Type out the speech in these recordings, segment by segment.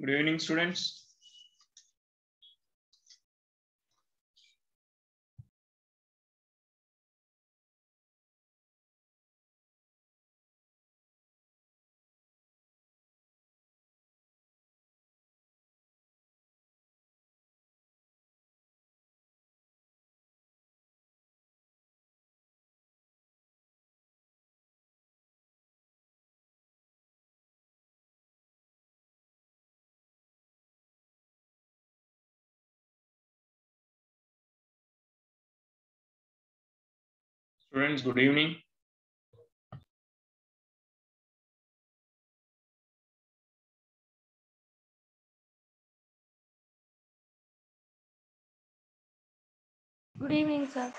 Good evening, students. Students, good evening. Good evening, sir.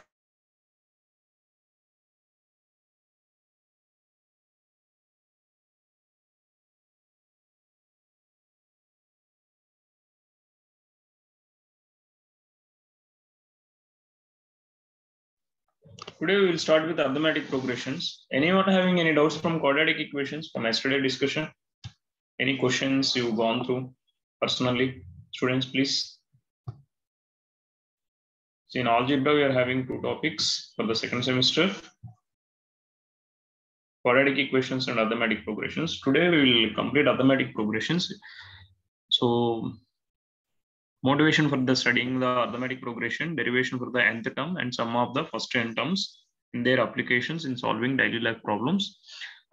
Today we will start with arithmetic progressions. Anyone having any doubts from quadratic equations from yesterday discussion? Any questions you've gone through personally? Students, please. So in algebra, we are having two topics for the second semester. Quadratic equations and arithmetic progressions. Today we will complete arithmetic progressions. So motivation for the studying the arithmetic progression, derivation for the nth term, and sum of the first n terms in their applications in solving daily life problems.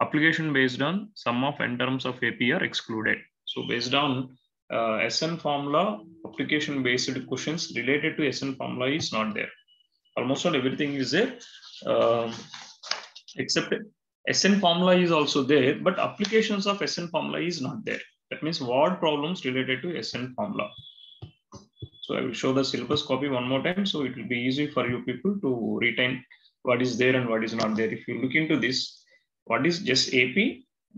Application based on sum of n terms of AP are excluded. So based on uh, SN formula, application based questions related to SN formula is not there. Almost all everything is there, uh, except SN formula is also there, but applications of SN formula is not there. That means word problems related to SN formula. So I will show the syllabus copy one more time. So it will be easy for you people to retain what is there and what is not there. If you look into this, what is just AP,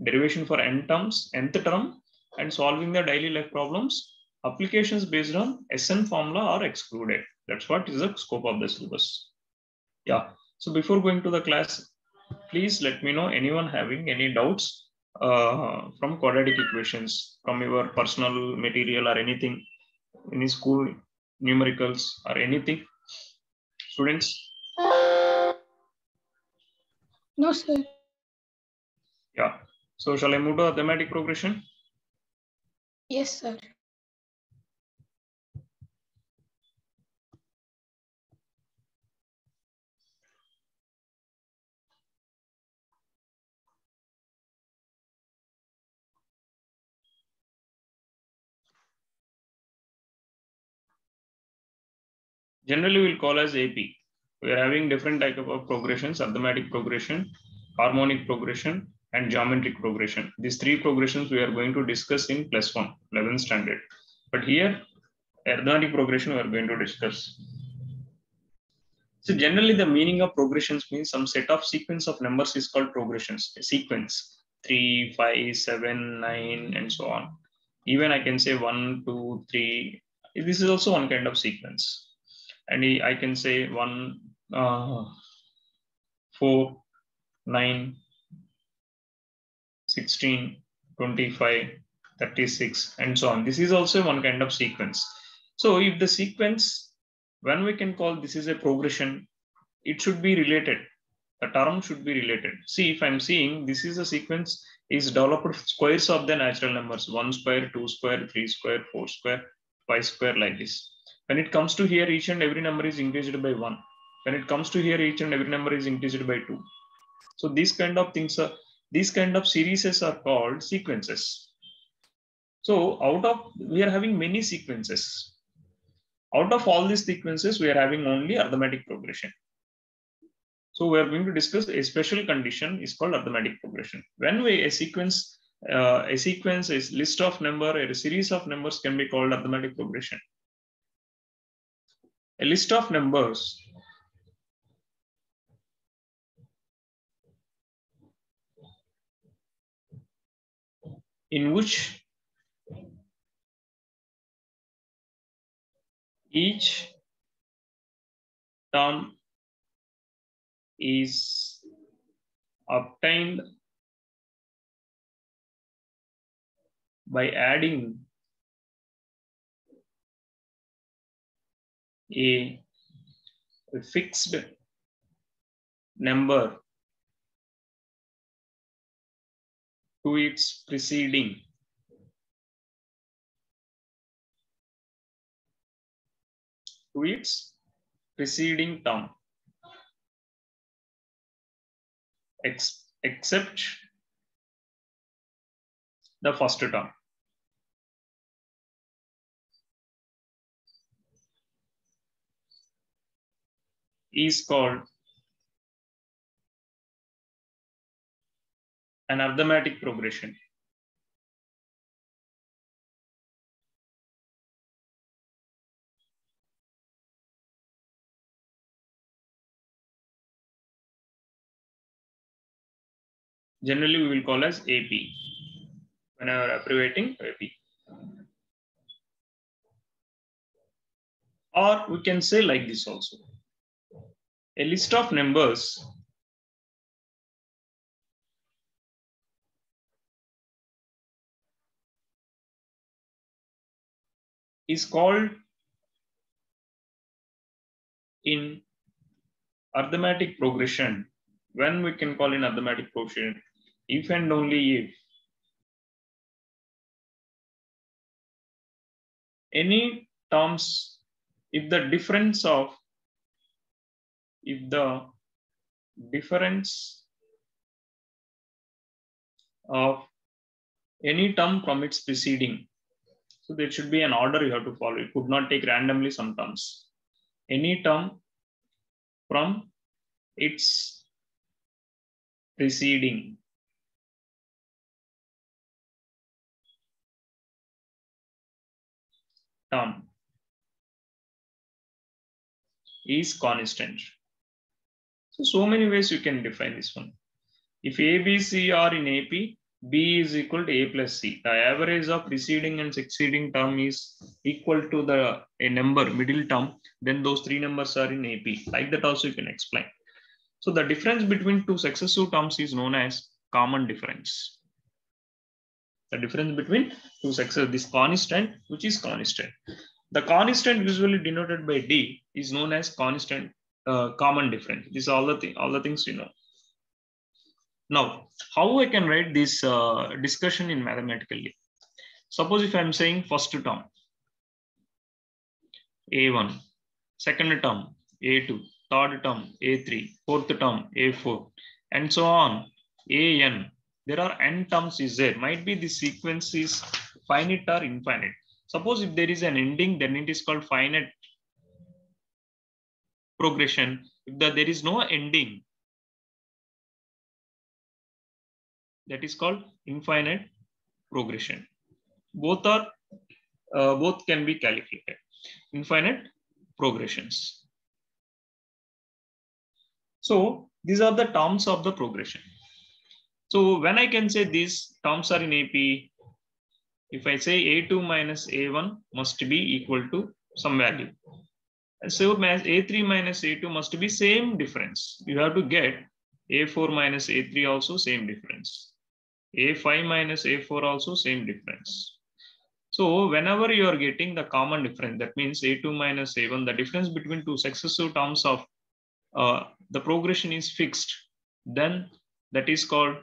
derivation for n terms, nth term, and solving the daily life problems, applications based on SN formula are excluded. That's what is the scope of the syllabus. Yeah. So before going to the class, please let me know anyone having any doubts uh, from quadratic equations from your personal material or anything any school numericals or anything students No, sir. yeah so shall i move to arithmetic progression Yes, sir. Generally we'll call as ap we are having different type of progressions arithmetic progression harmonic progression and geometric progression. These three progressions we are going to discuss in plus one 11th standard. But here arithmetic progression we are going to discuss. So generally the meaning of progressions means some set of sequence of numbers is called progressions. A sequence 3 5 7 9 and so on. Even i can say 1 2 3 this is also one kind of sequence and I can say 1, uh, 4, 9, 16, 25, 36, and so on. This is also one kind of sequence. So if the sequence, when we can call this is a progression, it should be related. The term should be related. See, if I'm seeing this is a sequence is developed squares of the natural numbers, 1 square, 2 square, 3 square, 4 square, 5 square like this when it comes to here, each and every number is increased by one. When it comes to here, each and every number is increased by two. So these kind of things are, these kind of series are called sequences. So out of, we are having many sequences. Out of all these sequences, we are having only arithmetic progression. So we are going to discuss a special condition is called arithmetic progression. When we, a sequence, uh, a sequence is list of number, a series of numbers can be called arithmetic progression a list of numbers. In which each term is obtained by adding a, fixed number to its preceding to its preceding term ex except the first term. Is called an arithmetic progression. Generally, we will call as AP whenever abbreviating AP. Or we can say like this also. A list of numbers. Is called in arithmetic progression. When we can call in arithmetic progression? If and only if. Any terms if the difference of if the difference of any term from its preceding so there should be an order you have to follow. It could not take randomly some terms. Any term from its preceding. term is constant. So, so many ways you can define this one. If A, B, C are in AP, B is equal to A plus C. The average of preceding and succeeding term is equal to the a number, middle term, then those three numbers are in AP. Like that also you can explain. So the difference between two successive terms is known as common difference. The difference between two successive, this constant, which is constant. The constant usually denoted by D is known as constant uh, common difference. These are all the, th all the things you know. Now, how I can write this uh, discussion in mathematically? Suppose if I'm saying first term, A1, second term, A2, third term, A3, fourth term, A4, and so on, AN. There are n terms is there. Might be the sequence is finite or infinite. Suppose if there is an ending, then it is called finite progression. If the, there is no ending, that is called infinite progression. Both are uh, both can be calculated. Infinite progressions. So these are the terms of the progression. So when I can say these terms are in AP, if I say A2 minus A1 must be equal to some value. So A3 minus A2 must be same difference. You have to get A4 minus A3 also same difference. A5 minus A4 also same difference. So whenever you are getting the common difference, that means A2 minus A1, the difference between two successive terms of uh, the progression is fixed, then that is called,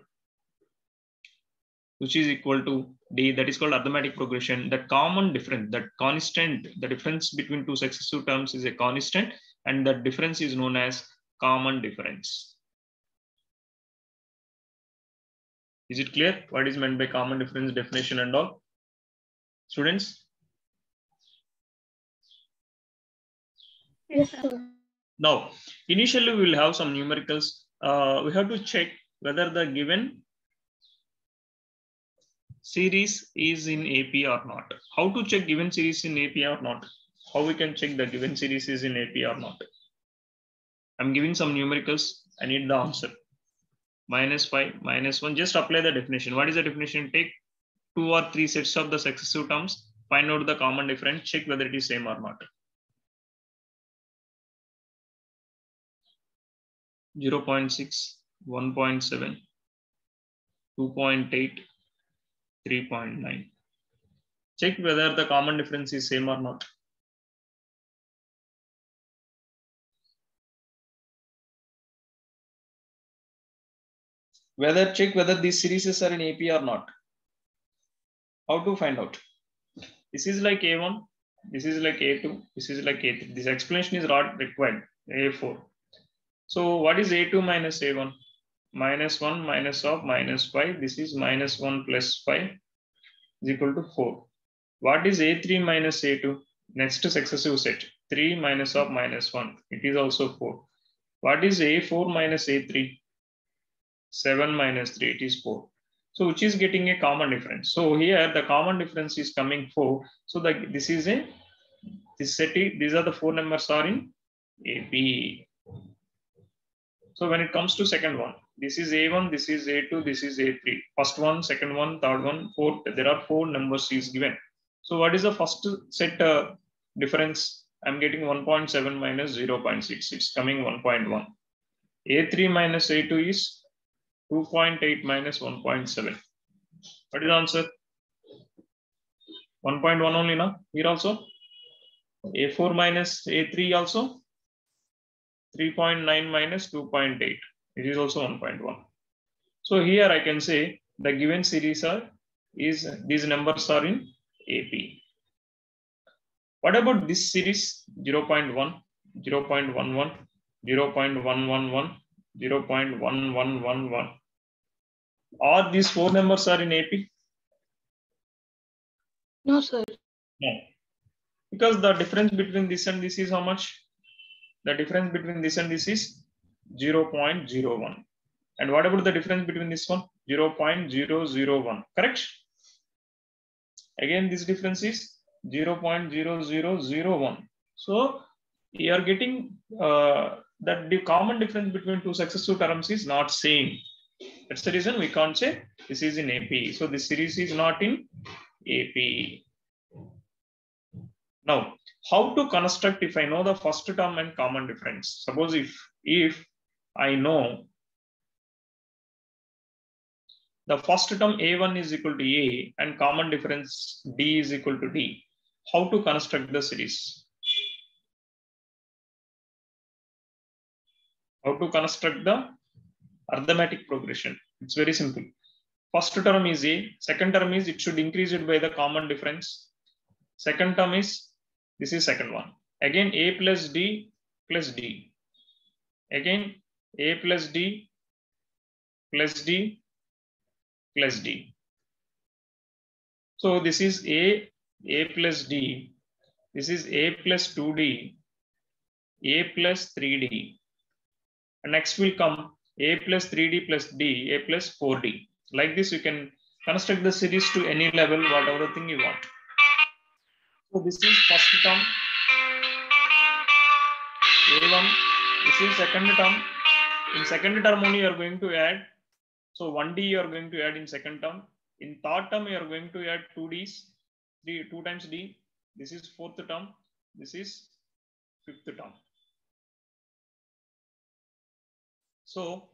which is equal to D, that is called arithmetic progression. That common difference, that constant, the difference between two successive terms is a constant, and that difference is known as common difference. Is it clear what is meant by common difference definition and all? Students? Yes, sir. Now, initially we will have some numericals. Uh, we have to check whether the given series is in AP or not. How to check given series in AP or not? How we can check the given series is in AP or not? I'm giving some numericals. I need the answer. Minus 5, minus 1. Just apply the definition. What is the definition? Take two or three sets of the successive terms, find out the common difference, check whether it is same or not. 0 0.6, 1.7, 2.8, 3.9. Check whether the common difference is same or not. Whether check whether these series are in AP or not. How to find out? This is like A1, this is like A2, this is like A3. This explanation is not required, A4. So what is A2 minus A1? Minus 1 minus of minus 5. This is minus 1 plus 5 is equal to 4. What is A3 minus A2? Next successive set. 3 minus of minus 1. It is also 4. What is A4 minus A3? 7 minus 3. It is 4. So which is getting a common difference. So here the common difference is coming 4. So the, this is a, this set, these are the four numbers are in AP. So when it comes to second one, this is A1, this is A2, this is A3. First one, second one, third one, fourth. There are four numbers is given. So what is the first set uh, difference? I'm getting 1.7 minus 0.6. It's coming 1.1. A3 minus A2 is 2.8 minus 1.7. What is the answer? 1.1 only now. Here also. A4 minus A3 also. 3.9 minus 2.8. It is also 1.1. So here I can say the given series are is these numbers are in AP. What about this series 0 0.1, 0 0.11, 0 0.111, 0 0.1111? All these four numbers are in AP? No, sir. No. Because the difference between this and this is how much? The difference between this and this is 0 0.01. And what about the difference between this one? 0 0.001, correct? Again, this difference is 0.0001. So you are getting uh, that the common difference between two successive terms is not same. That's the reason we can't say this is in AP. So this series is not in AP. Now, how to construct if I know the first term and common difference? Suppose if, if I know the first term A1 is equal to A and common difference D is equal to D, how to construct the series? How to construct the arithmetic progression? It's very simple. First term is A, second term is it should increase it by the common difference. Second term is, this is second one. Again, A plus D plus D. Again, A plus D plus D plus D. So this is A, A plus D. This is A plus 2D, A plus 3D. And next will come A plus 3D plus D, A plus 4D. Like this, you can construct the series to any level, whatever thing you want. So this is first term. A1, this is second term. In second term only you are going to add. So 1D you are going to add in second term. In third term you are going to add 2Ds, 3, 2 times D. This is fourth term. This is fifth term. So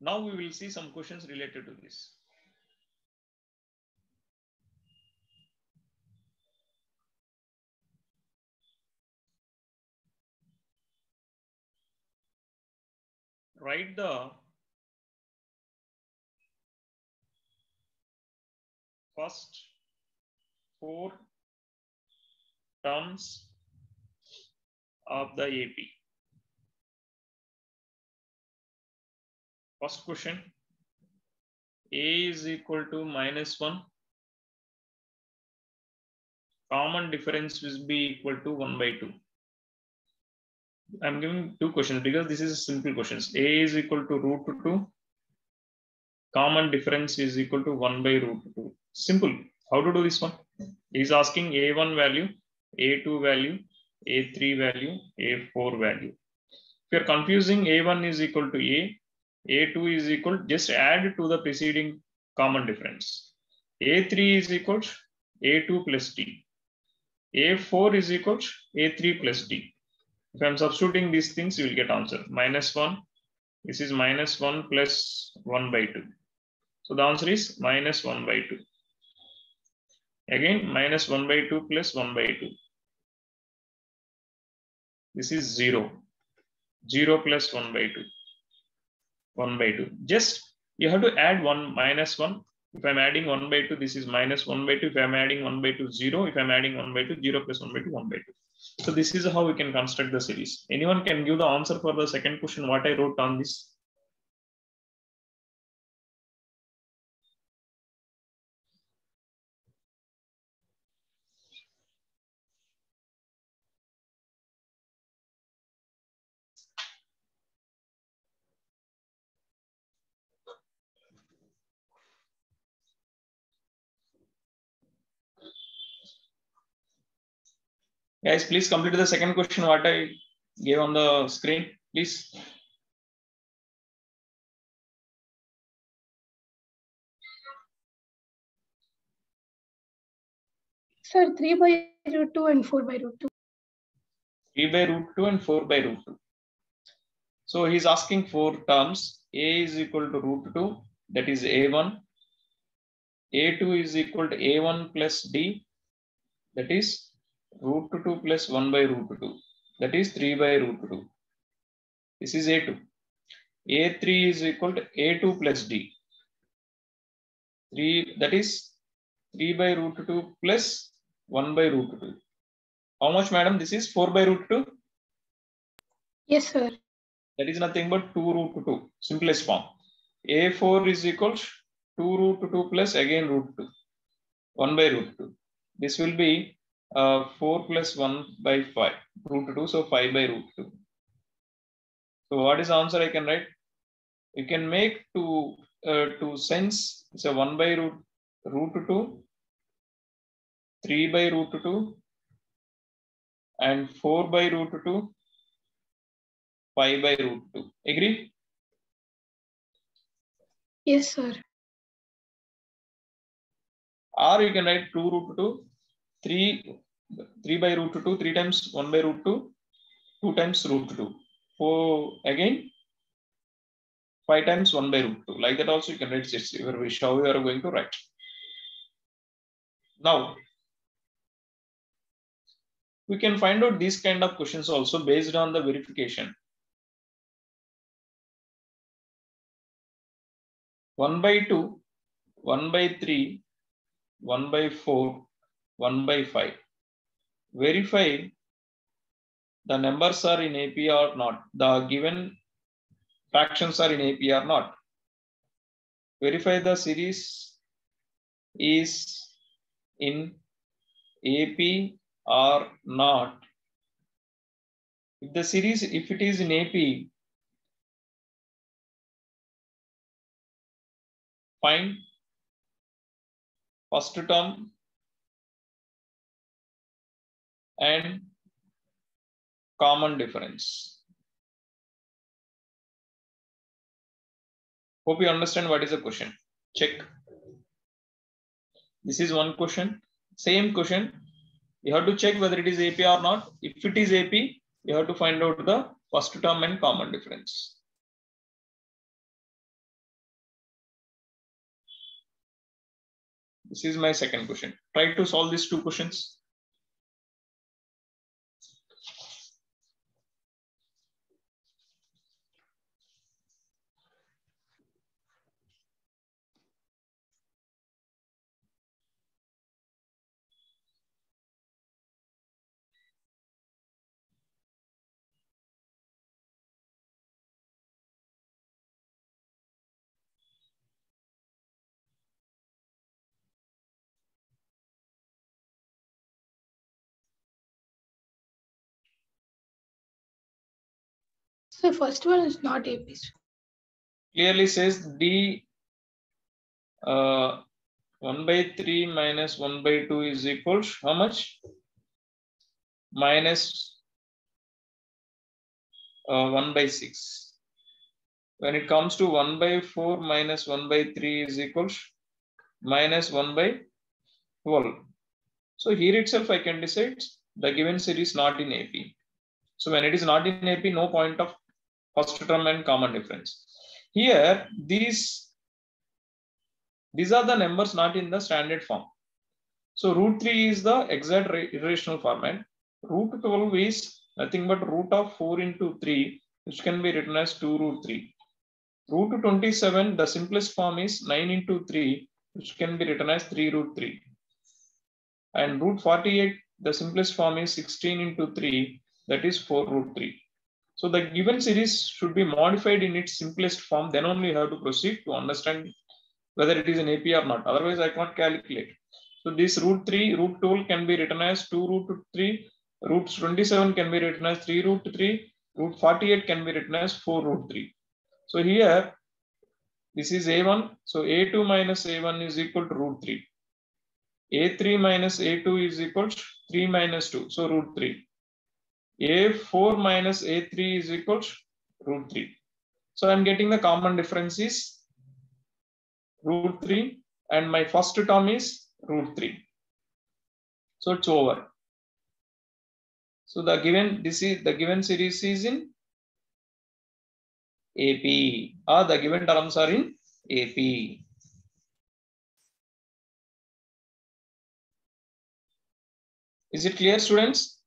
now we will see some questions related to this. Write the first four terms of the AP. First question, A is equal to minus 1. Common difference will be equal to 1 by 2. I'm giving two questions because this is simple questions. A is equal to root 2. Common difference is equal to 1 by root 2. Simple. How to do this one? He's asking A1 value, A2 value, A3 value, A4 value. If you're confusing A1 is equal to A, A2 is equal, just add to the preceding common difference. A3 is equal to A2 plus D. A4 is equal to A3 plus D. If I'm substituting these things, you will get answer. Minus 1. This is minus 1 plus 1 by 2. So the answer is minus 1 by 2. Again, minus 1 by 2 plus 1 by 2. This is 0. 0 plus 1 by 2. 1 by 2. Just you have to add 1 minus 1. If I'm adding 1 by 2, this is minus 1 by 2. If I'm adding 1 by 2, 0. If I'm adding 1 by 2, 0 plus 1 by 2, 1 by 2. So this is how we can construct the series. Anyone can give the answer for the second question, what I wrote on this? Guys, please complete the second question what I gave on the screen, please. Sir, 3 by root 2 and 4 by root 2. 3 by root 2 and 4 by root 2. So he's asking four terms. A is equal to root 2, that is A1. A2 is equal to A1 plus D, that is root 2 plus 1 by root 2, that is 3 by root 2. This is A2. A3 is equal to A2 plus D. 3, that is 3 by root 2 plus 1 by root 2. How much, madam? This is 4 by root 2. Yes, sir. That is nothing but 2 root 2, simplest form. A4 is equal to 2 root 2 plus again root 2, 1 by root 2. This will be uh, 4 plus 1 by 5, root 2, so 5 by root 2. So what is the answer I can write? You can make to, uh, to sense, so 1 by root, root 2, 3 by root 2, and 4 by root 2, 5 by root 2. Agree? Yes, sir. Or you can write 2 root 2, 3, 3 by root 2, 3 times 1 by root 2, 2 times root 2. 4 again, 5 times 1 by root 2. Like that also you can write it's your wish how you are going to write. Now, we can find out these kind of questions also based on the verification. 1 by 2, 1 by 3, 1 by 4, 1 by 5. Verify the numbers are in AP or not. The given fractions are in AP or not. Verify the series is in AP or not. If the series, if it is in AP, find first term and common difference. Hope you understand what is the question. Check. This is one question. Same question. You have to check whether it is AP or not. If it is AP, you have to find out the first term and common difference. This is my second question. Try to solve these two questions. So first one is not AP. sir. Clearly says D uh, 1 by 3 minus 1 by 2 is equal to how much? Minus uh, 1 by 6. When it comes to 1 by 4 minus 1 by 3 is equal to minus 1 by 12. So here itself I can decide the given series not in AP. So when it is not in AP, no point of first term and common difference. Here, these, these are the numbers not in the standard form. So root 3 is the exact ra- irrational format. Root 12 is nothing but root of 4 into 3, which can be written as 2 root 3. Root 27, the simplest form is 9 into 3, which can be written as 3 root 3. And root 48, the simplest form is 16 into 3, that is 4 root 3. So the given series should be modified in its simplest form, then only you have to proceed to understand whether it is an AP or not. Otherwise, I can't calculate. So this root 3, root 12 can be written as 2 root 3, root 27 can be written as 3 root 3, root 48 can be written as 4 root 3. So here, this is A1. So A2 minus A1 is equal to root 3. A3 minus A2 is equal to 3 minus 2. So root 3. A4 minus A3 is equal to root 3. So I'm getting the common difference is root 3 and my first term is root 3. So it's over. So the given this is the given series is in AP or ah, the given terms are in AP. Is it clear students?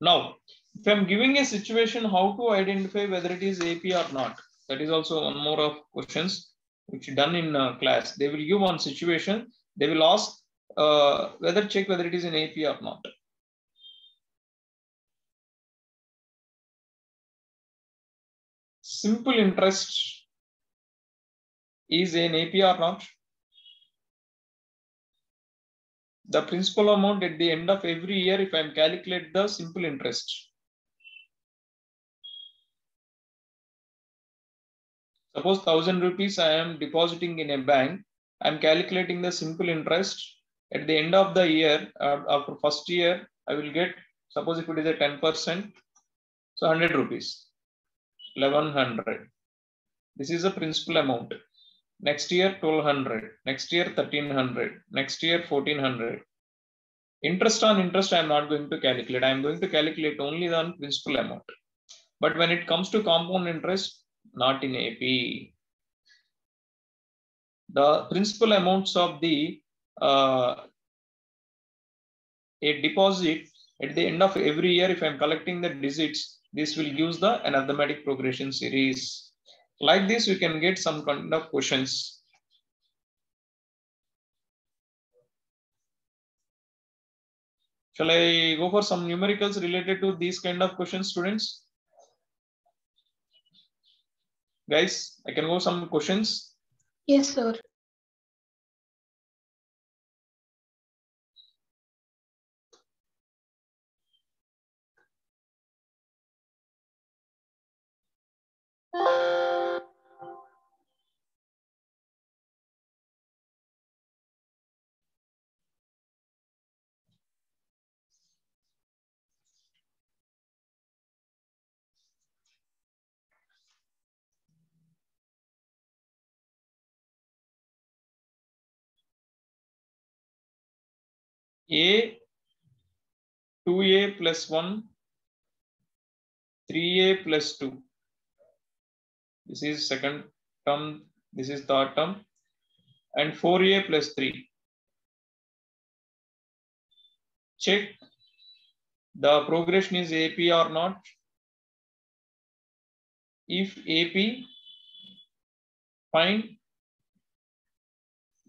Now, if I'm giving a situation, how to identify whether it is AP or not? That is also one more of questions which done in uh, class. They will give one situation. They will ask uh, whether check whether it is an AP or not. Simple interest is an AP or not? The principal amount at the end of every year, if I am calculate the simple interest. Suppose thousand rupees I am depositing in a bank. I am calculating the simple interest at the end of the year. Uh, after first year, I will get suppose if it is a ten percent, so hundred rupees, eleven hundred. This is the principal amount. Next year, twelve hundred. Next year, thirteen hundred. Next year, fourteen hundred. Interest on interest, I am not going to calculate. I am going to calculate only the principal amount. But when it comes to compound interest, not in AP. The principal amounts of the uh, a deposit at the end of every year, if I'm collecting the digits, this will use the arithmetic progression series. Like this, we can get some kind of questions. Shall I go for some numericals related to these kind of questions, students? Guys, I can go some questions. Yes, sir. A 2A plus 1, 3A plus 2. This is second term, this is third term, and 4A plus 3. Check the progression is AP or not. If AP, find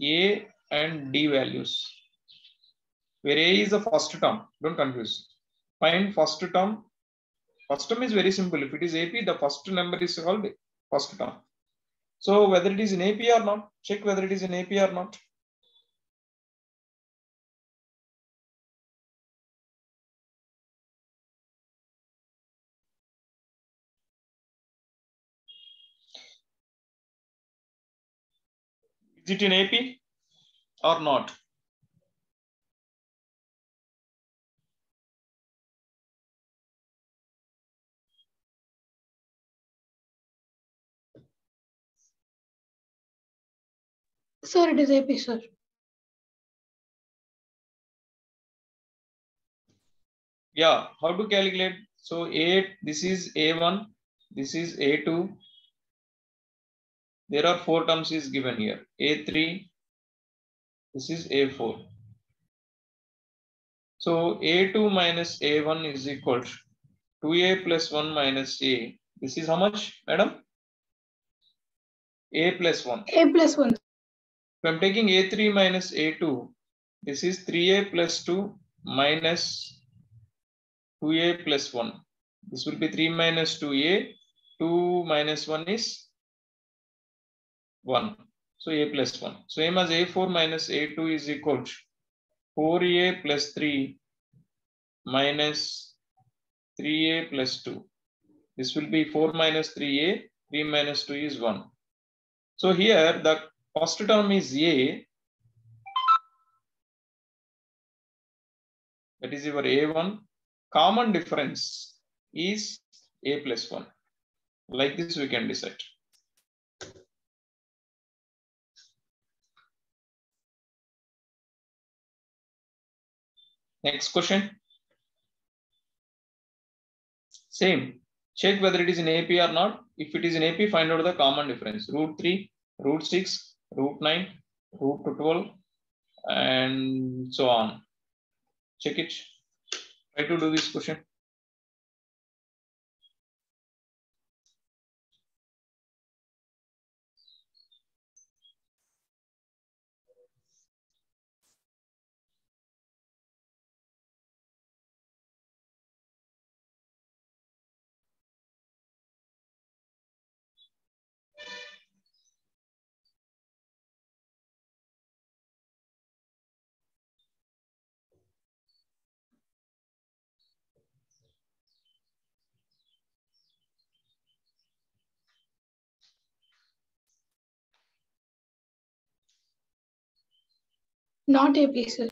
A and D values where A is the first term. Don't confuse. Find first term. First term is very simple. If it is AP, the first number is called first term. So whether it is in AP or not, check whether it is in AP or not. Is it in AP or not? Sir, it is AP, sir. Yeah, how to calculate? So A, this is A1, this is A2. There are four terms is given here. A3, this is A4. So A2 minus A1 is equal to 2A plus 1 minus A. This is how much, madam? A plus 1. A plus 1. If I'm taking A3 minus A2, this is 3A plus 2 minus 2A plus 1. This will be 3 minus 2A. 2 minus 1 is 1. So A plus 1. Same as A4 minus A2 is equal to 4A plus 3 minus 3A plus 2. This will be 4 minus 3A. 3 minus 2 is 1. So here the first term is A. That is your A1. Common difference is A plus 1. Like this we can decide. Next question. Same. Check whether it is in AP or not. If it is in AP, find out the common difference. Root 3, root 6, root 9, root 12, and so on. Check it. Try to do this question. Not AP, sir.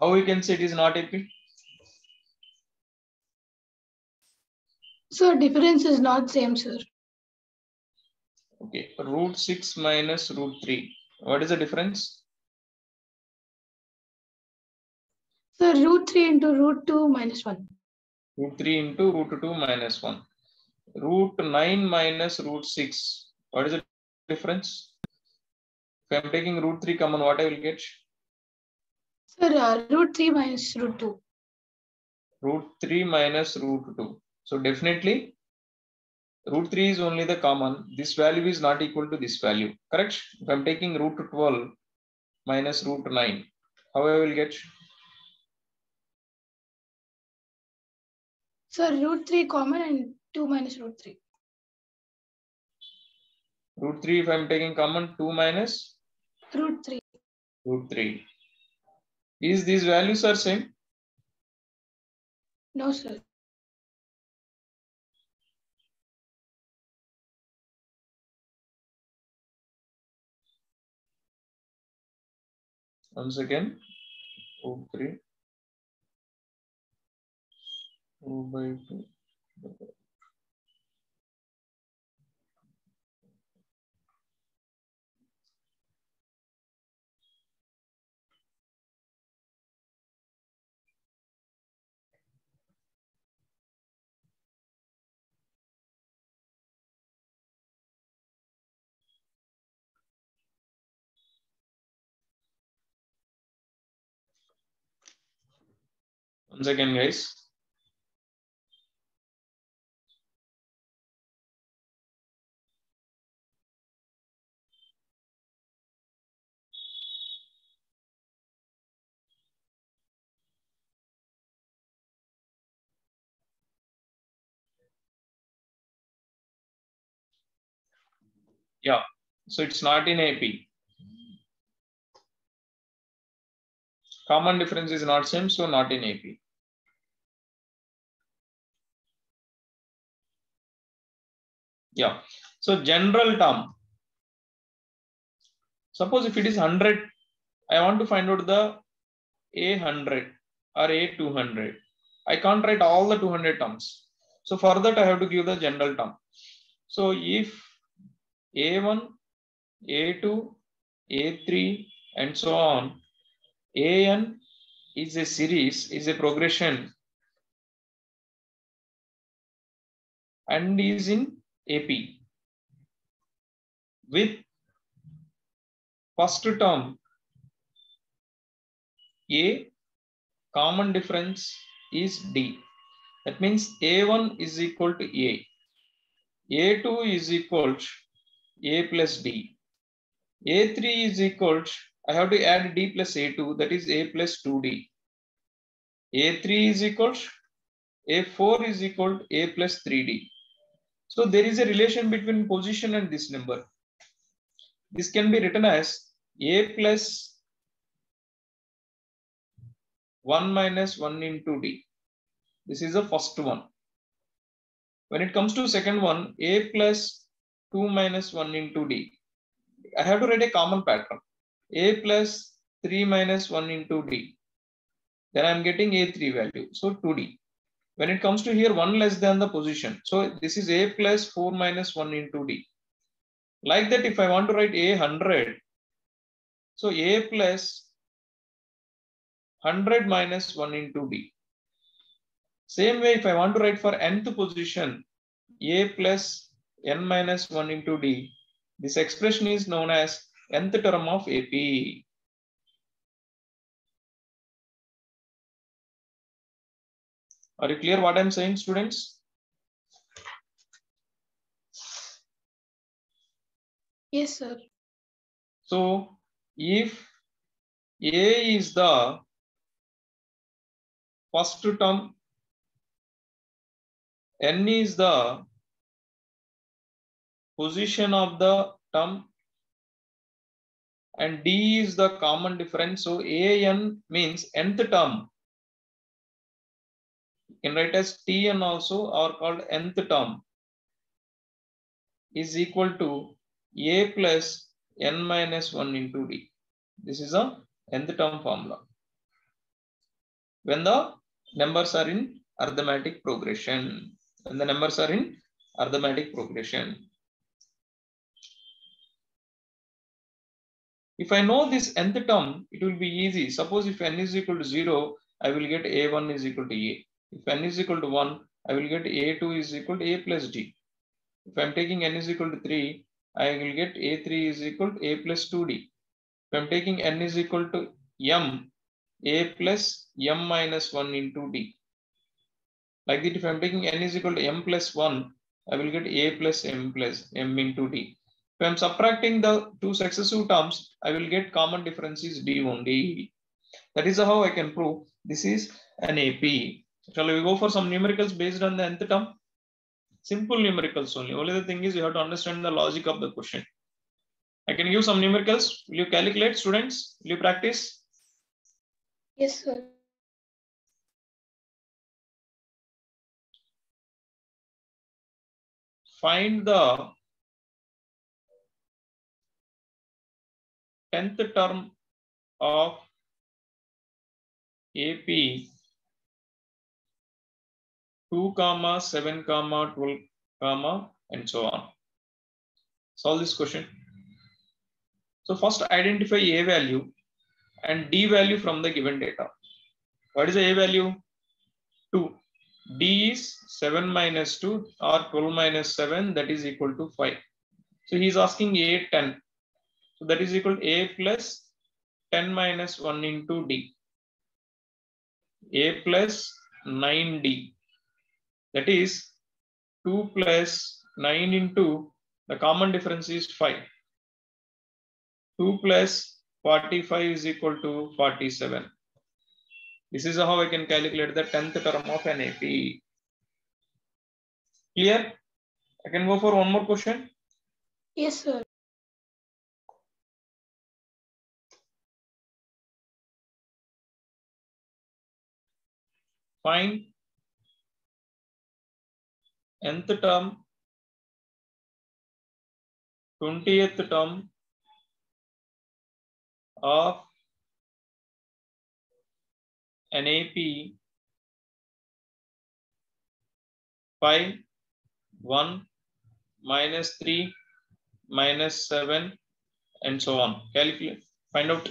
How we can say it is not AP? Sir, difference is not same, sir. Okay, root 6 minus root 3. What is the difference? So root 3 into root 2 minus 1. Root 3 into root 2 minus 1. Root 9 minus root 6. What is the difference? If I'm taking root 3 common, what I will get? Sir, uh, root 3 minus root 2. Root 3 minus root 2. So definitely root 3 is only the common. This value is not equal to this value. Correct? If I'm taking root 12 minus root 9, how I will get? So root 3 common and 2 minus root 3. Root 3 if I'm taking common 2 minus Root 3. root 3. Is these values are same? No, sir. Once again, root 3. 2 by 2. Once again, guys. Yeah, so it's not in AP. Common difference is not same, so not in AP. Yeah, so general term. Suppose if it is 100, I want to find out the A100 or A200. I can't write all the 200 terms. So for that, I have to give the general term. So if A1, A2, A3, and so on, AN is a series, is a progression, and is in AP with first term A common difference is D. That means A1 is equal to A. A2 is equal to A plus D. A3 is equal to, I have to add D plus A2, that is A plus 2D. A3 is equal to, A4 is equal to A plus 3D. So there is a relation between position and this number. This can be written as A plus 1 minus 1 into D. This is the first one. When it comes to second one, A plus 2 minus 1 into D. I have to write a common pattern. A plus 3 minus 1 into D. Then I'm getting A3 value. So 2D. When it comes to here, 1 less than the position. So this is A plus 4 minus 1 into D. Like that, if I want to write A 100, so A plus 100 minus 1 into D. Same way, if I want to write for nth position, A plus n minus 1 into D, this expression is known as nth term of AP. Are you clear what I'm saying, students? Yes, sir. So, if A is the first term, N is the position of the term, and D is the common difference. So, AN means nth term. Can write as Tn also or called nth term is equal to A plus n minus 1 into d. This is a nth term formula. When the numbers are in arithmetic progression. When the numbers are in arithmetic progression. If I know this nth term, it will be easy. Suppose if n is equal to 0, I will get a1 is equal to a. If n is equal to 1, I will get a2 is equal to a plus d. If I'm taking n is equal to 3, I will get a3 is equal to a plus 2d. If I'm taking n is equal to m, a plus m minus 1 into d. Like that, if I'm taking n is equal to m plus 1, I will get a plus m plus m into d. If I'm subtracting the two successive terms, I will get common difference is d only. That is how I can prove this is an AP. Shall we go for some numericals based on the nth term? Simple numericals only. Only the thing is you have to understand the logic of the question. I can give some numericals. Will you calculate, students? Will you practice? Yes, sir. Find the tenth term of AP 2 comma 7 comma 12 comma and so on. Solve this question. So first identify A value and D value from the given data. What is the A value? 2. D is 7 minus 2 or 12 minus 7 that is equal to 5. So he is asking A 10. So that is equal to A plus 10 minus 1 into D. A plus 9D. That is 2 plus 9 into the common difference is 5. 2 plus 45 is equal to 47. This is how I can calculate the 10th term of an AP. Clear? I can go for one more question. Yes, sir. Find nth term, 20th term of an AP 5, 1, minus 3, minus 7, and so on. Calculate, find out.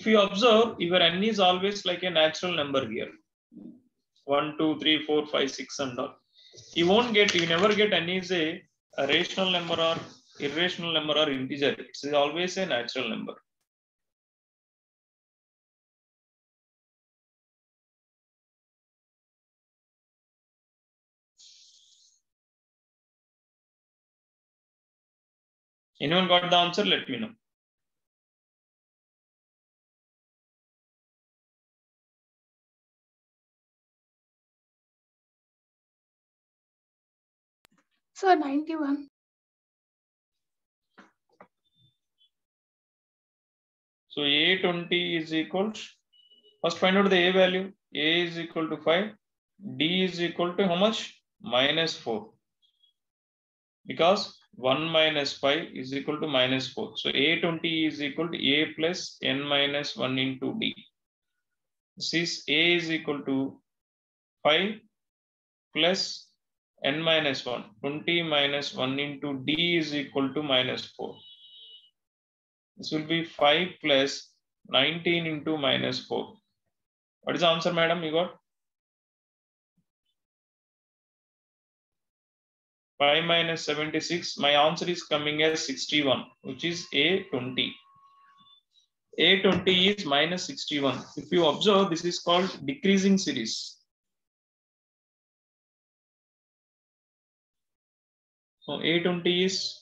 If you observe, your n is always like a natural number here. 1, 2, 3, 4, 5, 6 and all. You won't get, you never get any say a rational number or irrational number or integer. It's always a natural number. Anyone got the answer? Let me know. Sir, 91. So A20 is equal, to, first find out the A value. A is equal to 5. D is equal to how much? Minus 4. Because 1 minus 5 is equal to minus 4. So A20 is equal to A plus N minus 1 into D. Is A is equal to 5 plus N minus 1. 20 minus 1 into D is equal to minus 4. This will be 5 plus 19 into minus 4. What is the answer, madam? You got? 5 minus 76. My answer is coming as 61, which is A20. A20 is minus 61. If you observe, this is called decreasing series. So A20 is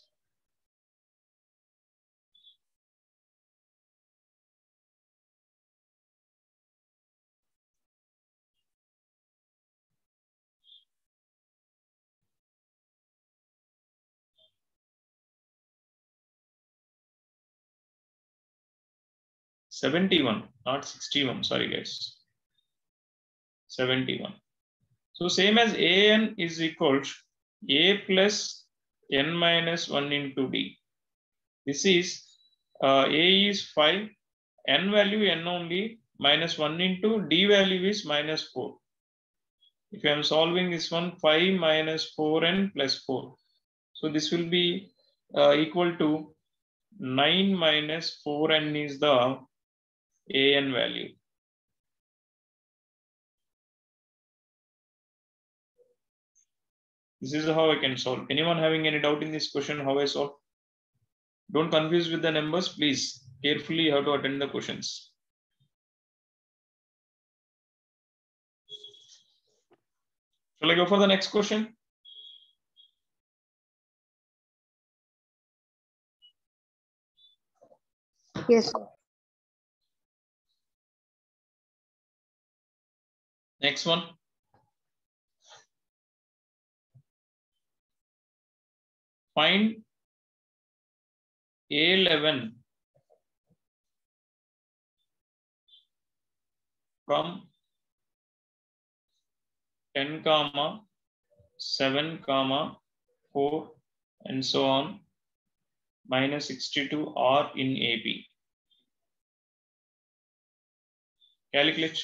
Seventy-one, not sixty-one. Sorry, guys. Seventy-one. So same as an is equal to a plus n minus 1 into d. This is uh, a is 5, n value n only minus 1 into d value is minus 4. If I am solving this one, 5 minus 4n plus 4. So this will be uh, equal to 9 minus 4n is the an value. This is how I can solve. Anyone having any doubt in this question, how I solve? Don't confuse with the numbers, please. Carefully how to attend the questions. Shall I go for the next question? Yes. Next one. Find A11 from 10 comma 7 comma 4 and so on minus 62 are in AP. Calculate.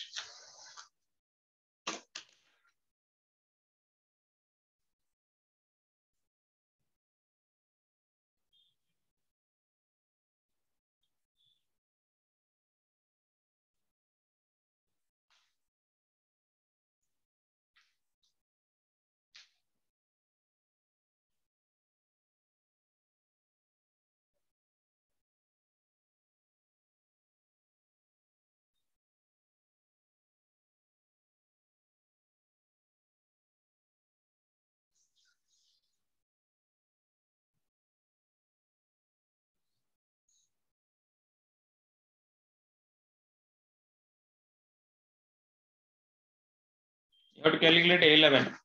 Have to calculate A11.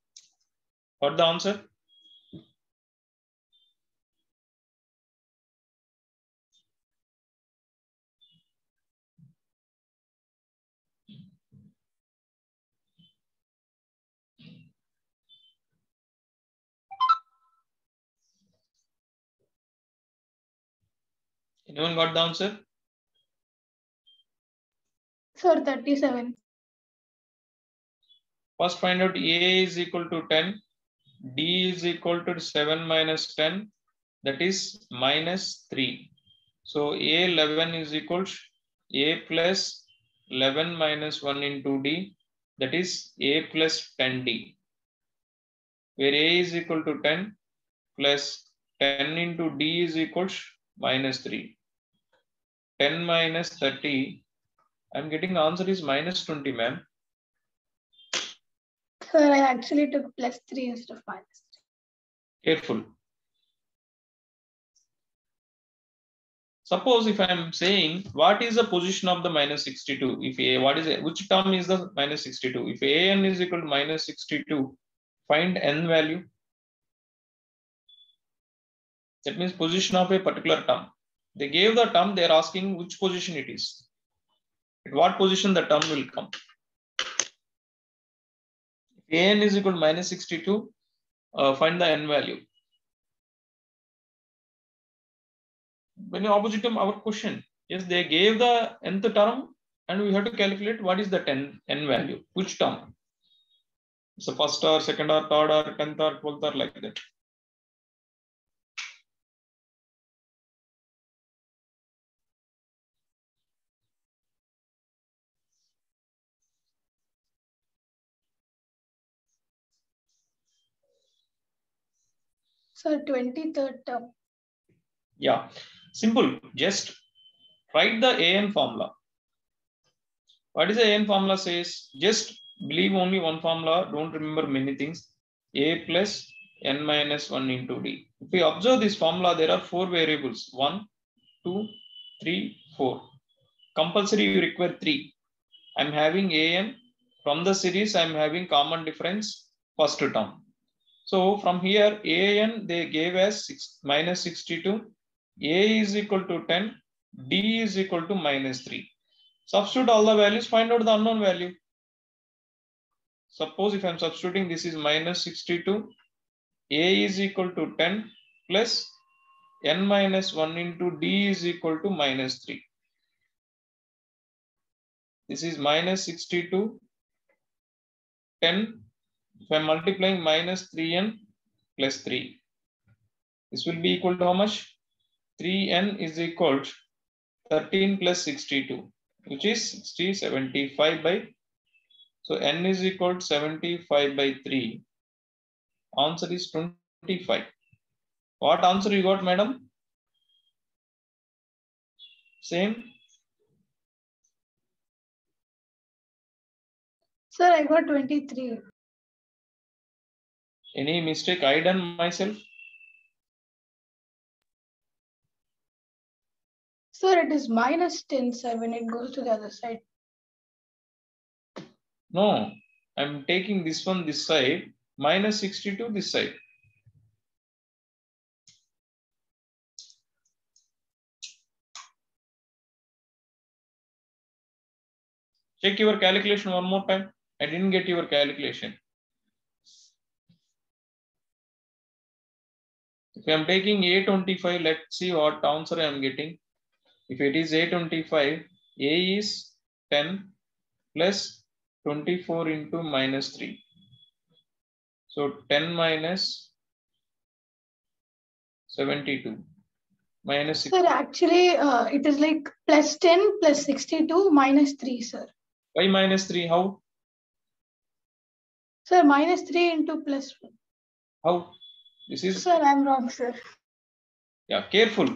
What the answer? Anyone got the answer? Sir, 37. First find out A is equal to 10, D is equal to 7 minus 10, that is minus 3. So A11 is equal to A plus 11 minus 1 into D that is a plus 10d, where a is equal to 10 plus 10 into d is equal to minus 3. 10 minus 30, I'm getting answer is minus 20, ma'am. Sir, I actually took plus 3 instead of minus 3. Careful. Suppose if I am saying what is the position of the minus 62? If a what is a, which term is the minus 62? If a n is equal to minus 62, find n value. That means position of a particular term. They gave the term, they are asking which position it is. At what position the term will come. An is equal to minus 62, uh, find the n value. When you opposite them, our question, yes, they gave the nth term and we have to calculate what is the 10 n value, which term. So first or second or third or tenth or twelfth or like that. Sir, 23rd term. Yeah, simple. Just write the AN formula. What is the AN formula says? Just believe only one formula. Don't remember many things. A plus n minus 1 into d. If we observe this formula, there are four variables. 1, 2, 3, 4. Compulsory you require 3. I'm having AN. From the series, I'm having common difference first term. So from here, AN they gave as six, minus 62. A is equal to 10. D is equal to minus 3. Substitute all the values, find out the unknown value. Suppose if I'm substituting, this is minus 62. A is equal to 10 plus n minus 1 into D is equal to minus 3. This is minus 62, 10. If I'm multiplying minus 3n plus 3, this will be equal to how much? 3n is equal to 13 plus 62, which is 60, 75 by. So n is equal to 75 by 3. Answer is 25. What answer you got, madam? Same. Sir, I got 23. Any mistake I done myself? Sir, it is minus 10, sir, when it goes to the other side. No, I'm taking this one this side, minus 62 this side. Check your calculation one more time. I didn't get your calculation. If I'm taking A25, let's see what answer I'm getting. If it is A25, A is 10 plus 24 into minus 3. So 10 minus 72 minus 6. Sir, actually, uh, it is like plus 10 plus 62 minus 3, sir. Why minus 3? How? Sir, minus 3 into plus 1. How? This is, Sir, I'm wrong, sir. yeah, careful.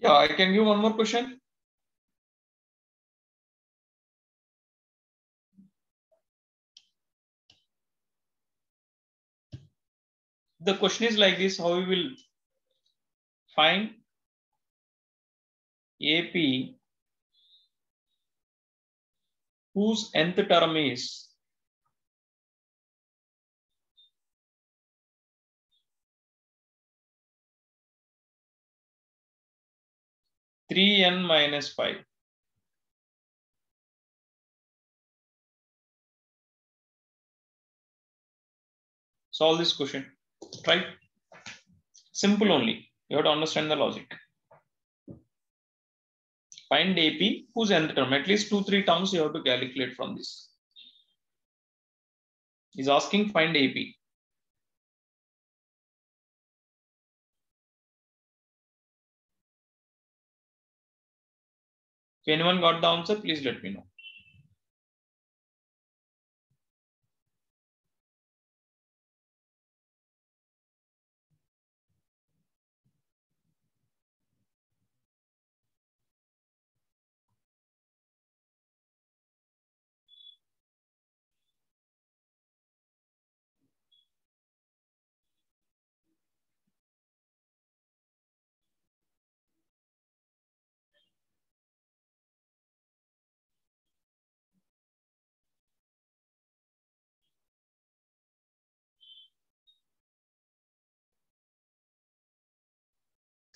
Yeah, I can give one more question. The question is like this, how we will find AP whose nth term is three n minus five. Solve this question. Try. Simple only. You have to understand the logic. Find AP, whose nth term? At least two, three terms you have to calculate from this. He's asking find AP. Anyone got the answer, please let me know.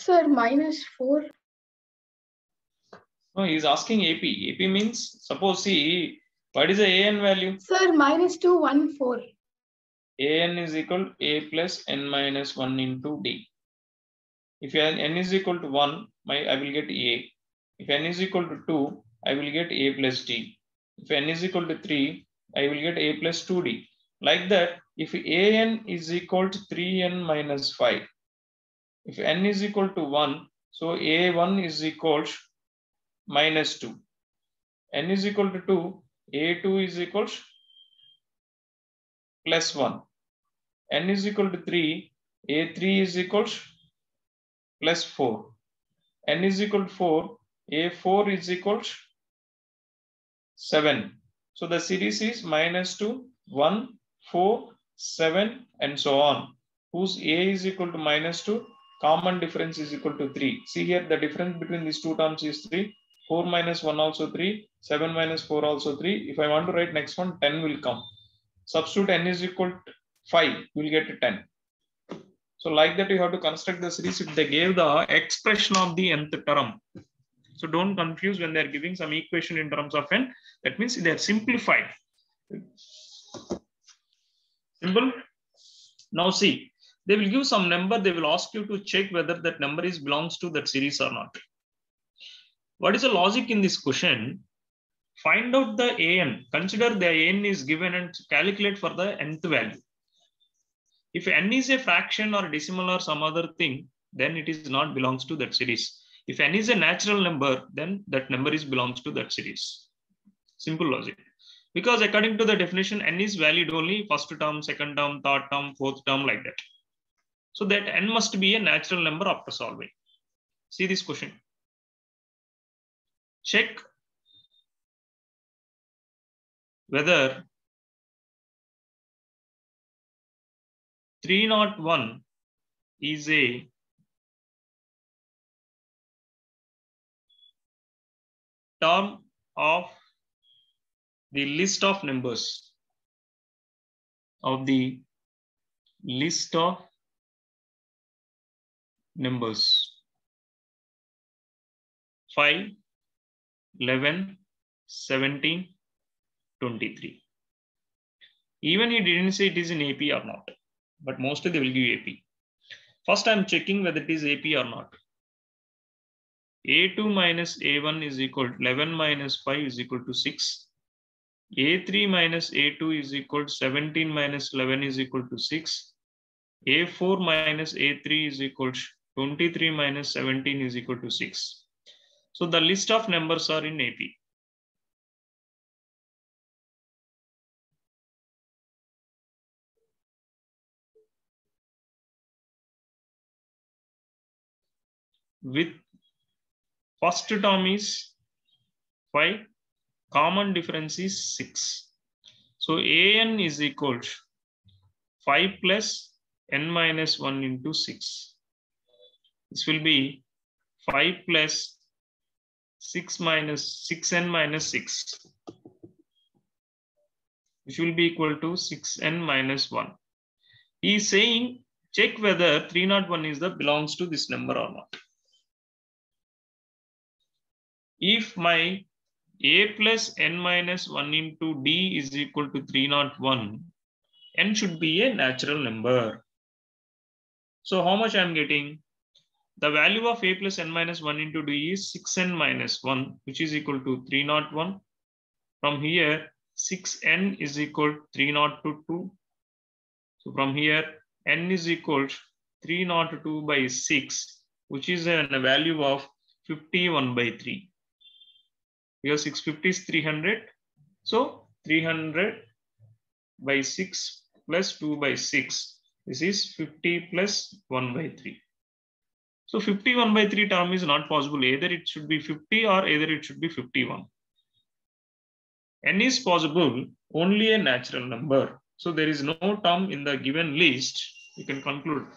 Sir, minus 4. No, he's asking AP. AP means suppose see what is the AN value? Sir, minus 2, 1, 4. AN is equal to A plus N minus 1 into D. If N is equal to 1, my I will get A. If N is equal to 2, I will get A plus D. If N is equal to 3, I will get A plus 2D. Like that, if AN is equal to 3N minus 5, if N is equal to 1, so A1 is equal to minus 2. N is equal to 2, A2 is equal to plus 1. N is equal to 3, A3 is equal to plus 4. N is equal to 4, A4 is equal to 7. So the series is minus 2, 1, 4, 7, and so on. Whose A is equal to minus 2, common difference is equal to 3. See here, the difference between these two terms is 3. 4 minus 1 also 3. 7 minus 4 also 3. If I want to write next one, 10 will come. Substitute n is equal to 5, you will get 10. So like that, you have to construct the series if they gave the expression of the nth term. So don't confuse when they're giving some equation in terms of n. That means they are simplified. Simple. Now see, they will give some number. They will ask you to check whether that number is belongs to that series or not. What is the logic in this question? Find out the an. Consider the an is given and calculate for the nth value. If n is a fraction or decimal or some other thing, then it is not belongs to that series. If n is a natural number, then that number is belongs to that series. Simple logic. Because according to the definition, n is valid only first term, second term, third term, fourth term, like that. So that n must be a natural number after solving. See this question. Check whether 301 is a term of the list of numbers of the list of numbers. 5 11 17 23 even he didn't say it is in ap or not but mostly they will give ap first i'm checking whether it is ap or not. A2 minus a1 is equal to 11 minus 5 is equal to 6 a3 minus a2 is equal to 17 minus 11 is equal to 6 a4 minus a3 is equal to 23 minus 17 is equal to 6. So the list of numbers are in AP. With first term is 5, common difference is 6. So AN is equal to 5 plus n minus 1 into 6. This will be 5 plus 6 minus 6n minus 6. Which will be equal to 6n minus 1. He is saying check whether 301 is the belongs to this number or not. If my a plus n minus 1 into d is equal to 301, n should be a natural number. So how much I'm getting? The value of a plus n minus 1 into d is 6n minus 1, which is equal to 301. From here, 6n is equal to 302. So from here, n is equal to 302 by 6, which is a value of 51 by 3. Here 650 is 300. So 300 by 6 plus 2 by 6. This is 50 plus 1 by 3. So 51 by 3 term is not possible. Either it should be 50 or either it should be 51. n is possible only a natural number. So there is no term in the given list. You can conclude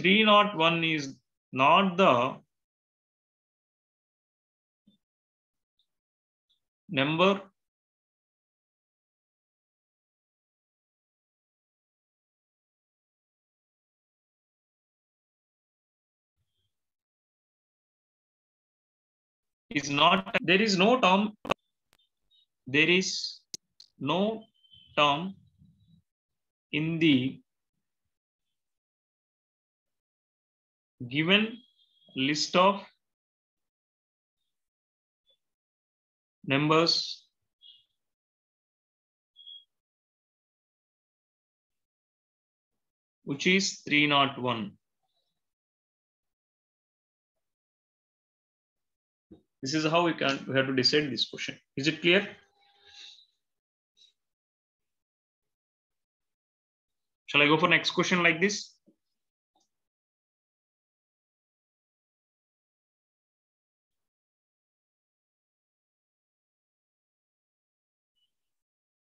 301 is not the number is not there is no term there is no term in the given list of numbers which is 301 This is how we can we have to decide this question. Is it clear? Shall I go for next question like this?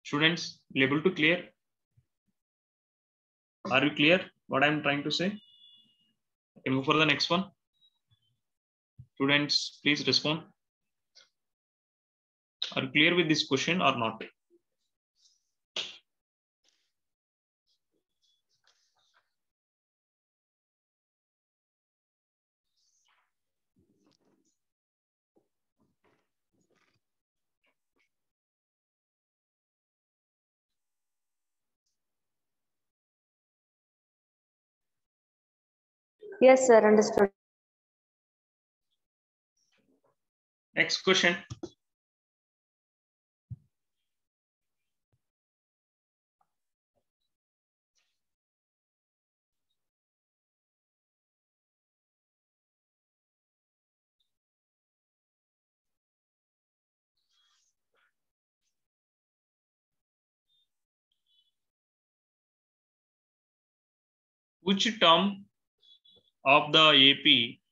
Students, able to clear? Are you clear what I'm trying to say? I can move for the next one. Students, please respond. Are you clear with this question or not? Yes, sir, understood. Next question. Which term of the AP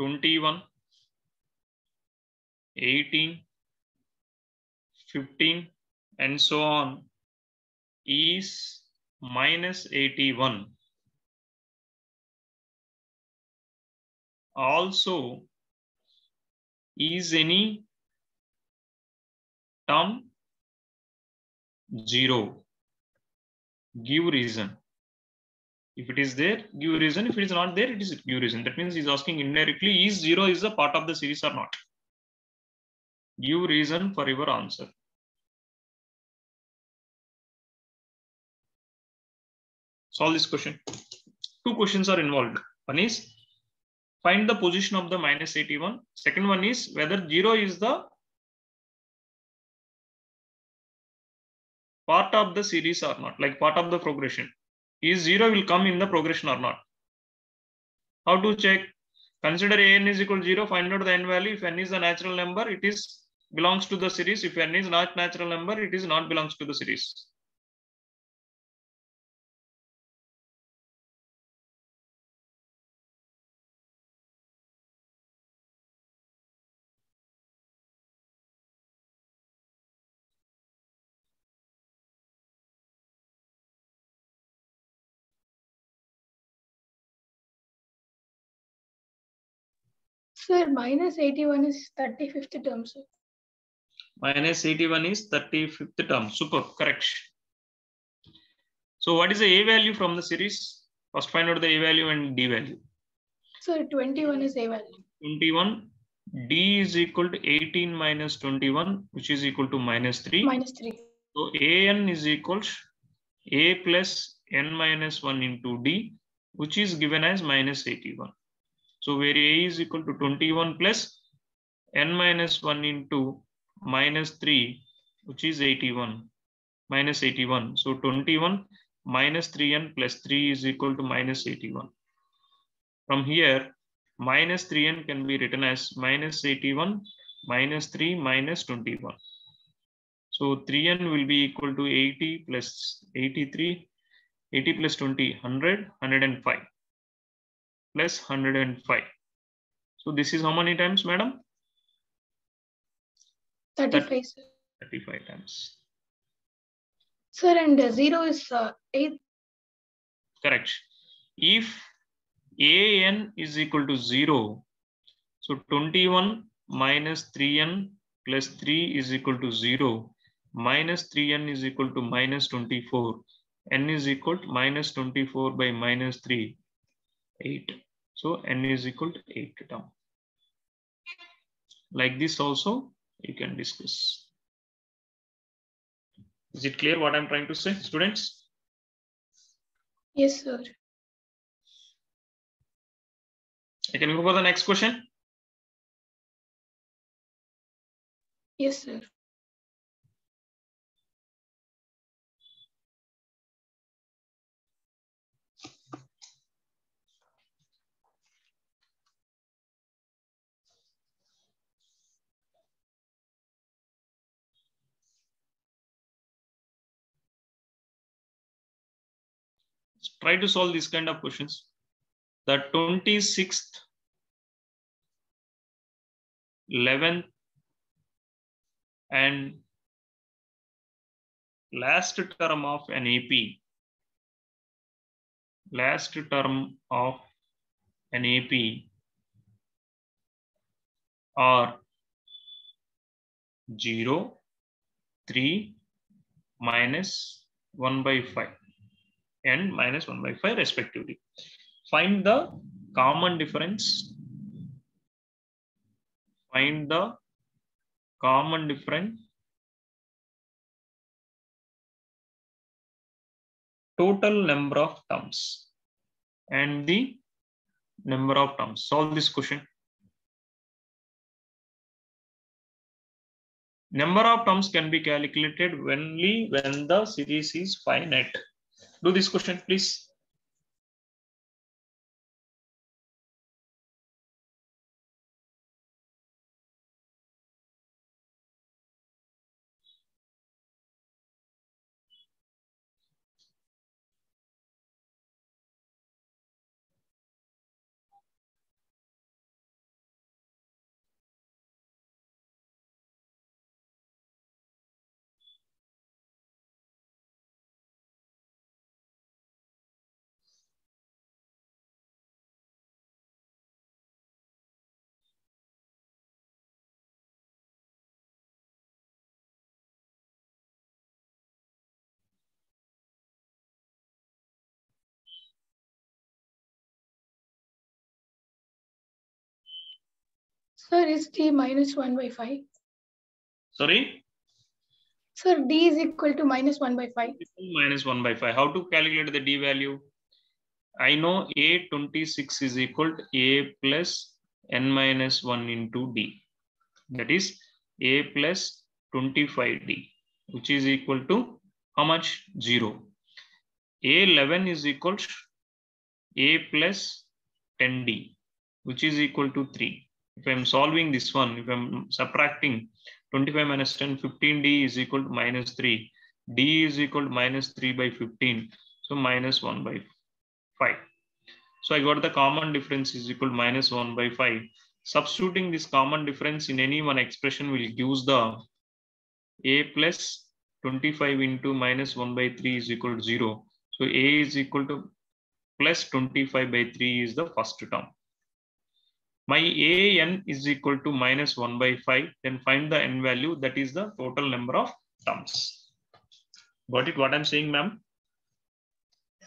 Twenty-one, eighteen, fifteen, and so on is minus 81. Also, is any term zero? Give reason. If it is there, give reason. If it is not there, it is give reason. That means he's asking indirectly, is zero is a part of the series or not? Give reason for your answer. Solve this question. Two questions are involved. One is find the position of the minus 81. Second one is whether zero is the part of the series or not, like part of the progression. Is zero will come in the progression or not? How to check? Consider an is equal to zero, find out the n value. If n is a natural number, it is belongs to the series. If n is not natural number, it is not belongs to the series. Sir, minus 81 is 35th term, sir. Minus 81 is 35th term. Super, correct. So what is the A value from the series? First find out the A value and D value. Sir, 21 is A value. 21, D is equal to 18 minus 21, which is equal to minus 3. Minus 3. So an is equals a plus n minus 1 into d, which is given as minus 81. So where a is equal to 21 plus n minus 1 into minus 3, which is 81, minus 81. So 21 minus 3n plus 3 is equal to minus 81. From here, minus 3n can be written as minus 81 minus 3 minus 21. So 3n will be equal to 80 plus 83, 80 plus 20, 100, 105 plus 105. So this is how many times, madam? 35, sir. 35 times. Sir, and uh, 0 is uh, 8. Correct. If an is equal to 0, so 21 minus 3n plus 3 is equal to 0, minus 3n is equal to minus 24, n is equal to minus 24 by minus 3, 8. So n is equal to 8 down. Like this also you can discuss. Is it clear what I'm trying to say, students? Yes, sir. I can go for the next question. Yes, sir. Try to solve these kind of questions. The 26th, 11th, and last term of an AP, last term of an AP are 0, 3, minus 1 by 5 and minus 1 by 5 respectively. Find the common difference. Find the common difference total number of terms and the number of terms. Solve this question. Number of terms can be calculated only when the series is finite. Do this question, please. Sir, is D minus 1 by 5? Sorry, Sir, D is equal to minus 1 by 5. minus 1 by 5. How to calculate the d value? I know A26 is equal to A plus n minus 1 into d. That is A plus 25d, which is equal to how much? 0. A11 is equal to A plus 10d, which is equal to 3. If I'm solving this one, if I'm subtracting 25 minus 10, 15d is equal to minus 3. d is equal to minus 3 by 15. So minus 1 by 5. So I got the common difference is equal to minus 1 by 5. Substituting this common difference in any one expression will give the a plus 25 into minus 1 by 3 is equal to 0. So a is equal to plus 25 by 3 is the first term. My an is equal to minus 1 by 5. Then find the n value. That is the total number of terms. Got it what I'm saying, ma'am?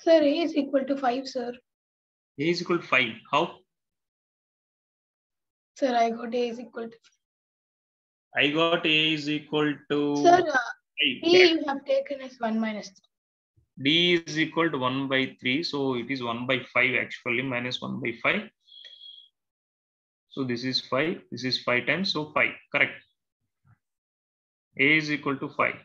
Sir, A is equal to 5, sir. A is equal to 5. How? Sir, I got A is equal to I got A is equal to Sir, uh, you have taken as 1 minus 3. D is equal to 1 by 3. So it is 1 by 5 actually minus 1 by 5. So this is 5. This is 5 times. So 5. Correct. A is equal to 5.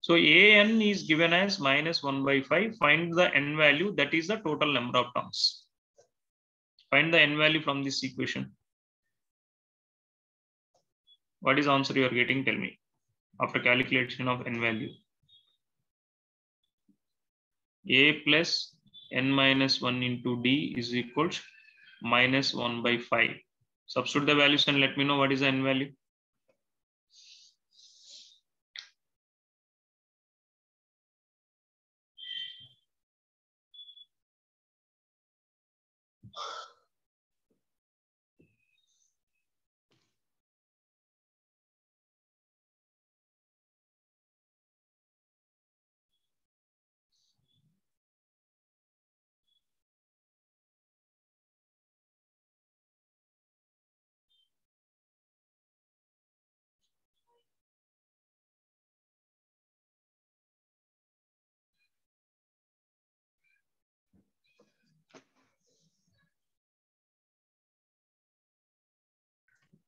So AN is given as minus 1 by 5. Find the n value. That is the total number of terms. Find the n value from this equation. What is answer you are getting? Tell me. After calculation of n value. A plus n minus 1 into D is equals minus 1 by 5. Substitute the values and let me know what is the n value.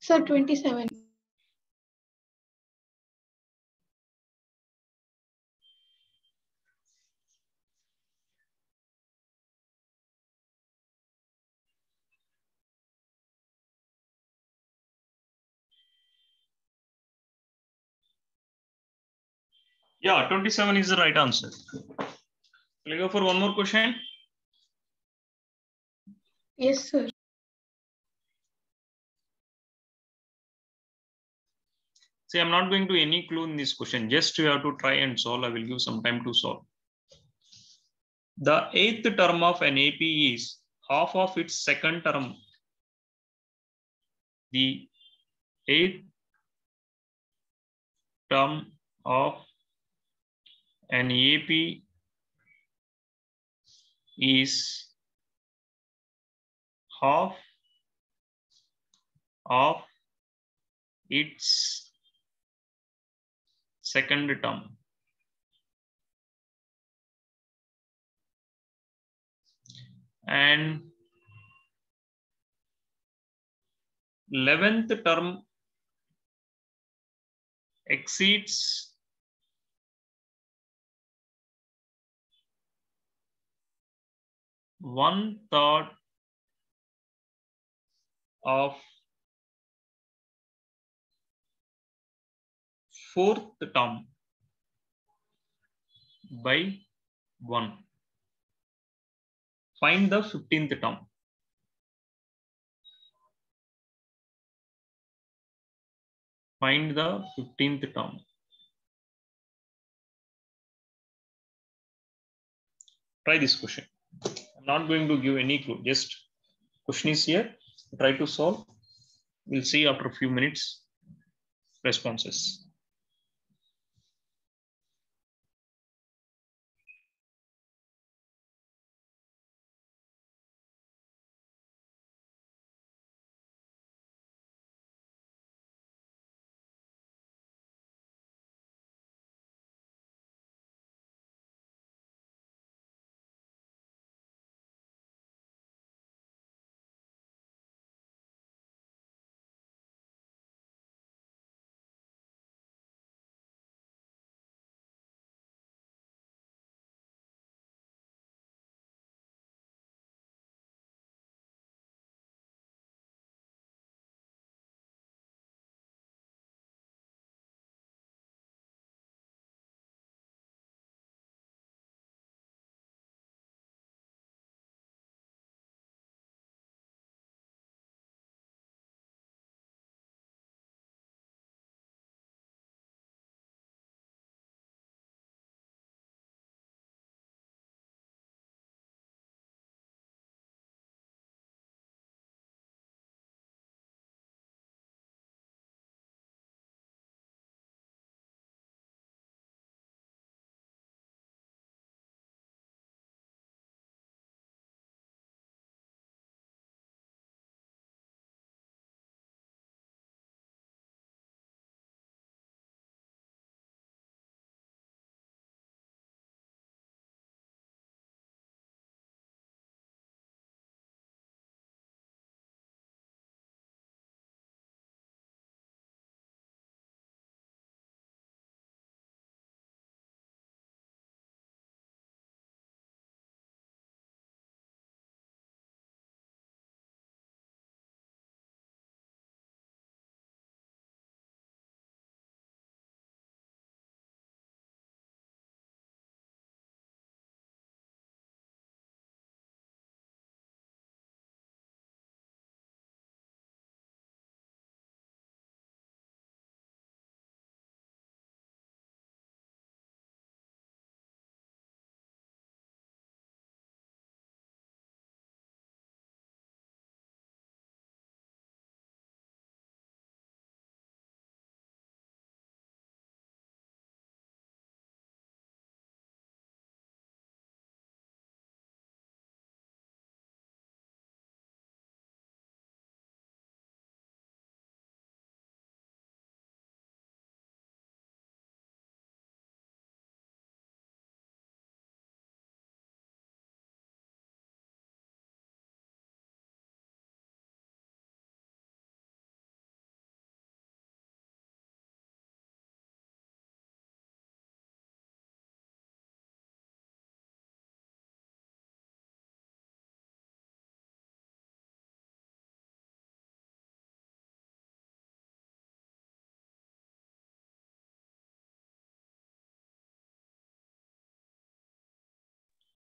Sir, 27. Yeah, 27 is the right answer. Will you go for one more question? Yes, sir. See, I'm not going to any clue in this question. Just you have to try and solve. I will give some time to solve. The eighth term of an AP is half of its second term. The eighth term of an AP is half of its second term. And 11th term exceeds one third of fourth term by 1. Find the 15th term. Find the 15th term. Try this question. I'm not going to give any clue. Just question is here. Try to solve. We'll see after a few minutes responses.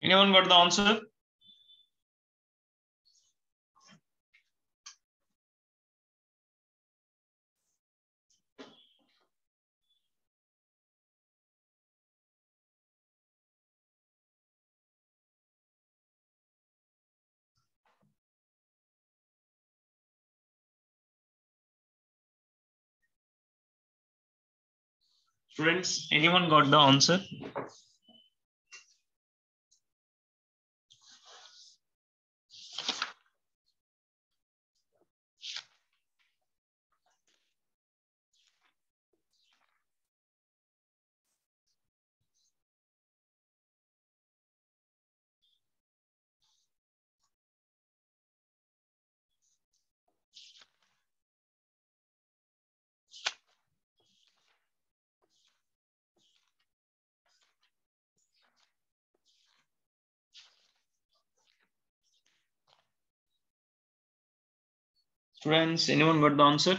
Anyone got the answer? Students, anyone got the answer? Students, anyone got the answer?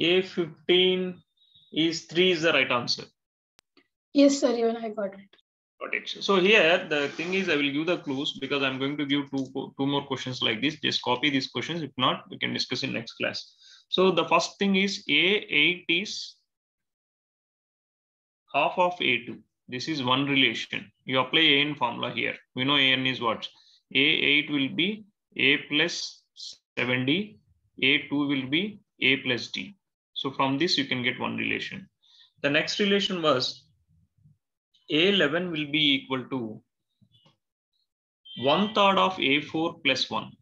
A15 is 3 is the right answer. Yes, sir. Even I got it. Got it. So here the thing is I will give the clues because I'm going to give two, two more questions like this. Just copy these questions. If not, we can discuss in next class. So the first thing is A8 is half of A2. This is one relation. You apply AN formula here. We know AN is what? A8 will be A plus 7D. A2 will be A plus D. So from this, you can get one relation. The next relation was A11 will be equal to one third of A4 plus one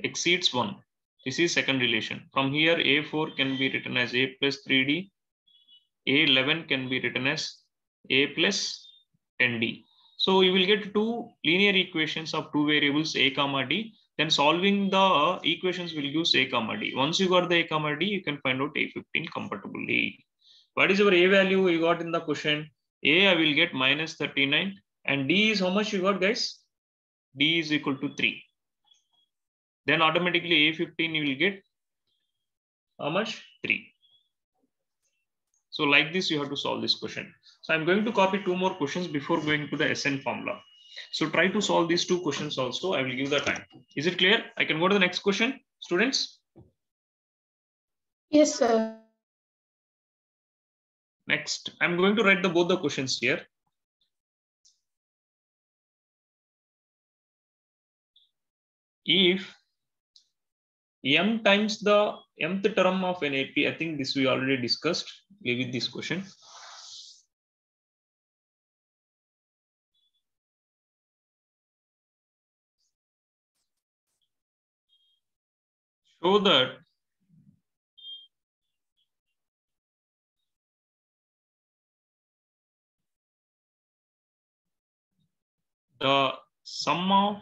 exceeds one. This is second relation. From here, A4 can be written as A plus 3D. A11 can be written as A plus 10D. So you will get two linear equations of two variables A comma D. Then solving the equations will use A comma D. Once you got the A comma D, you can find out A15 comfortably. What is your A value you got in the question? A I will get minus 39 and D is how much you got guys? D is equal to 3. Then automatically A15 you will get how much? 3. So like this, you have to solve this question. So I'm going to copy two more questions before going to the SN formula. So try to solve these two questions also. I will give the time. Is it clear? I can go to the next question, students. Yes, sir. Next, I'm going to write the both the questions here. If m times the mth term of an AP, I think this we already discussed with this question. Show that the sum of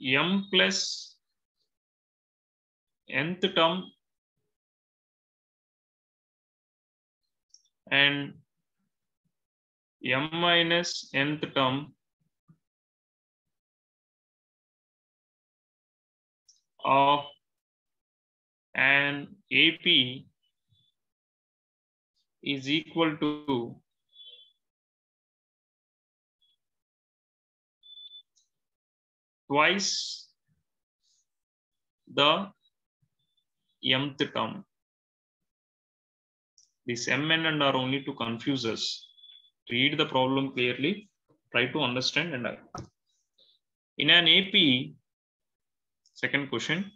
m plus nth term and m minus nth term of an AP is equal to twice the mth term. This mn and n are only to confuse us. Read the problem clearly, try to understand and in an AP, second question,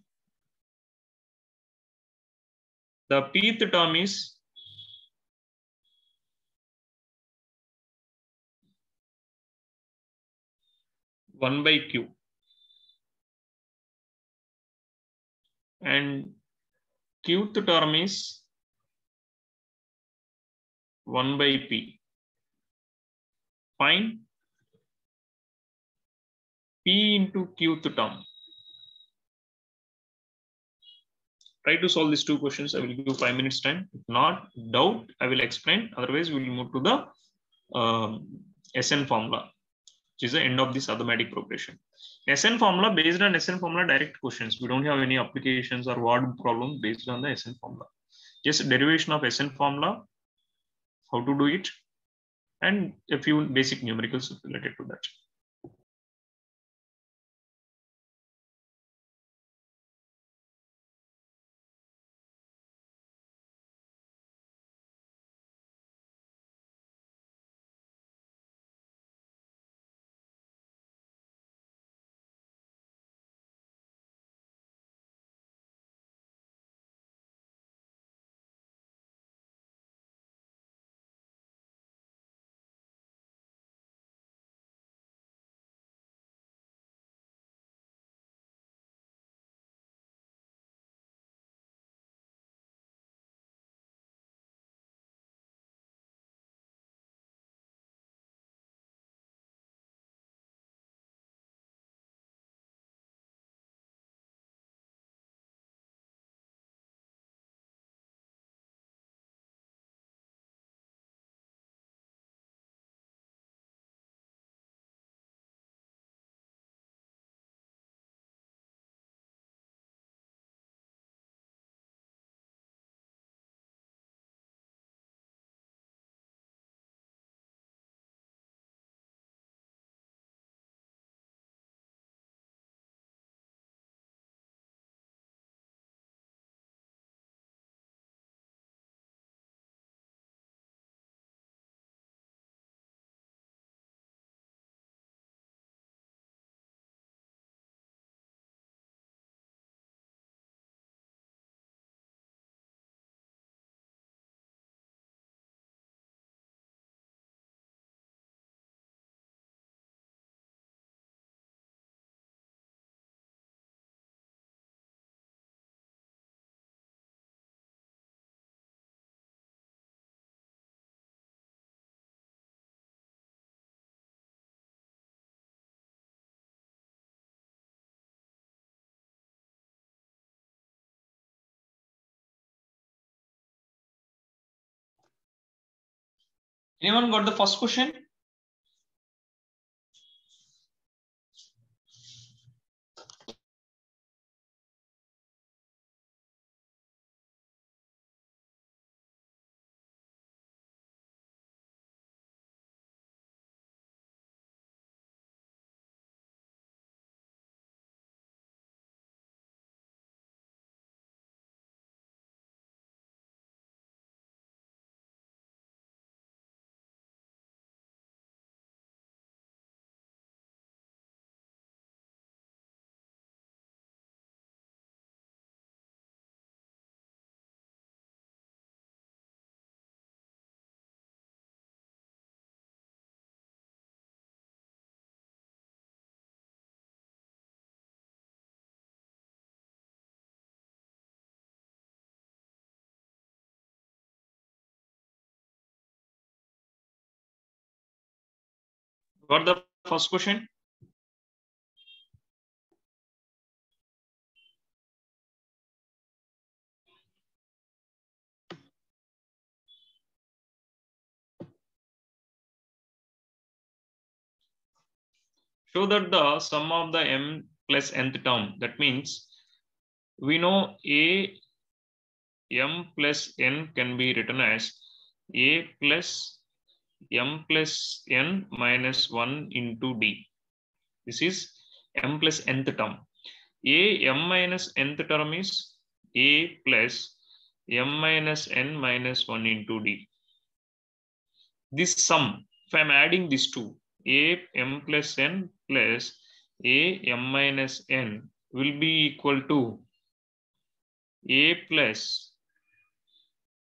the pth term is one by q and qth term is 1 by p. Find p into qth term. Try to solve these two questions. I will give you five minutes time. If not, doubt, I will explain. Otherwise, we will move to the um, SN formula, which is the end of this arithmetic progression. SN formula based on SN formula direct questions. We don't have any applications or word problem based on the SN formula. Just derivation of SN formula, how to do it, and a few basic numericals related to that. Anyone got the first question? Got the first question? show that the sum of the m plus nth term, that means we know a m plus n can be written as a plus m plus n minus 1 into d. This is m plus nth term. a m minus nth term is a plus m minus n minus 1 into d. This sum, if I'm adding these two, a m plus n plus a m minus n will be equal to a plus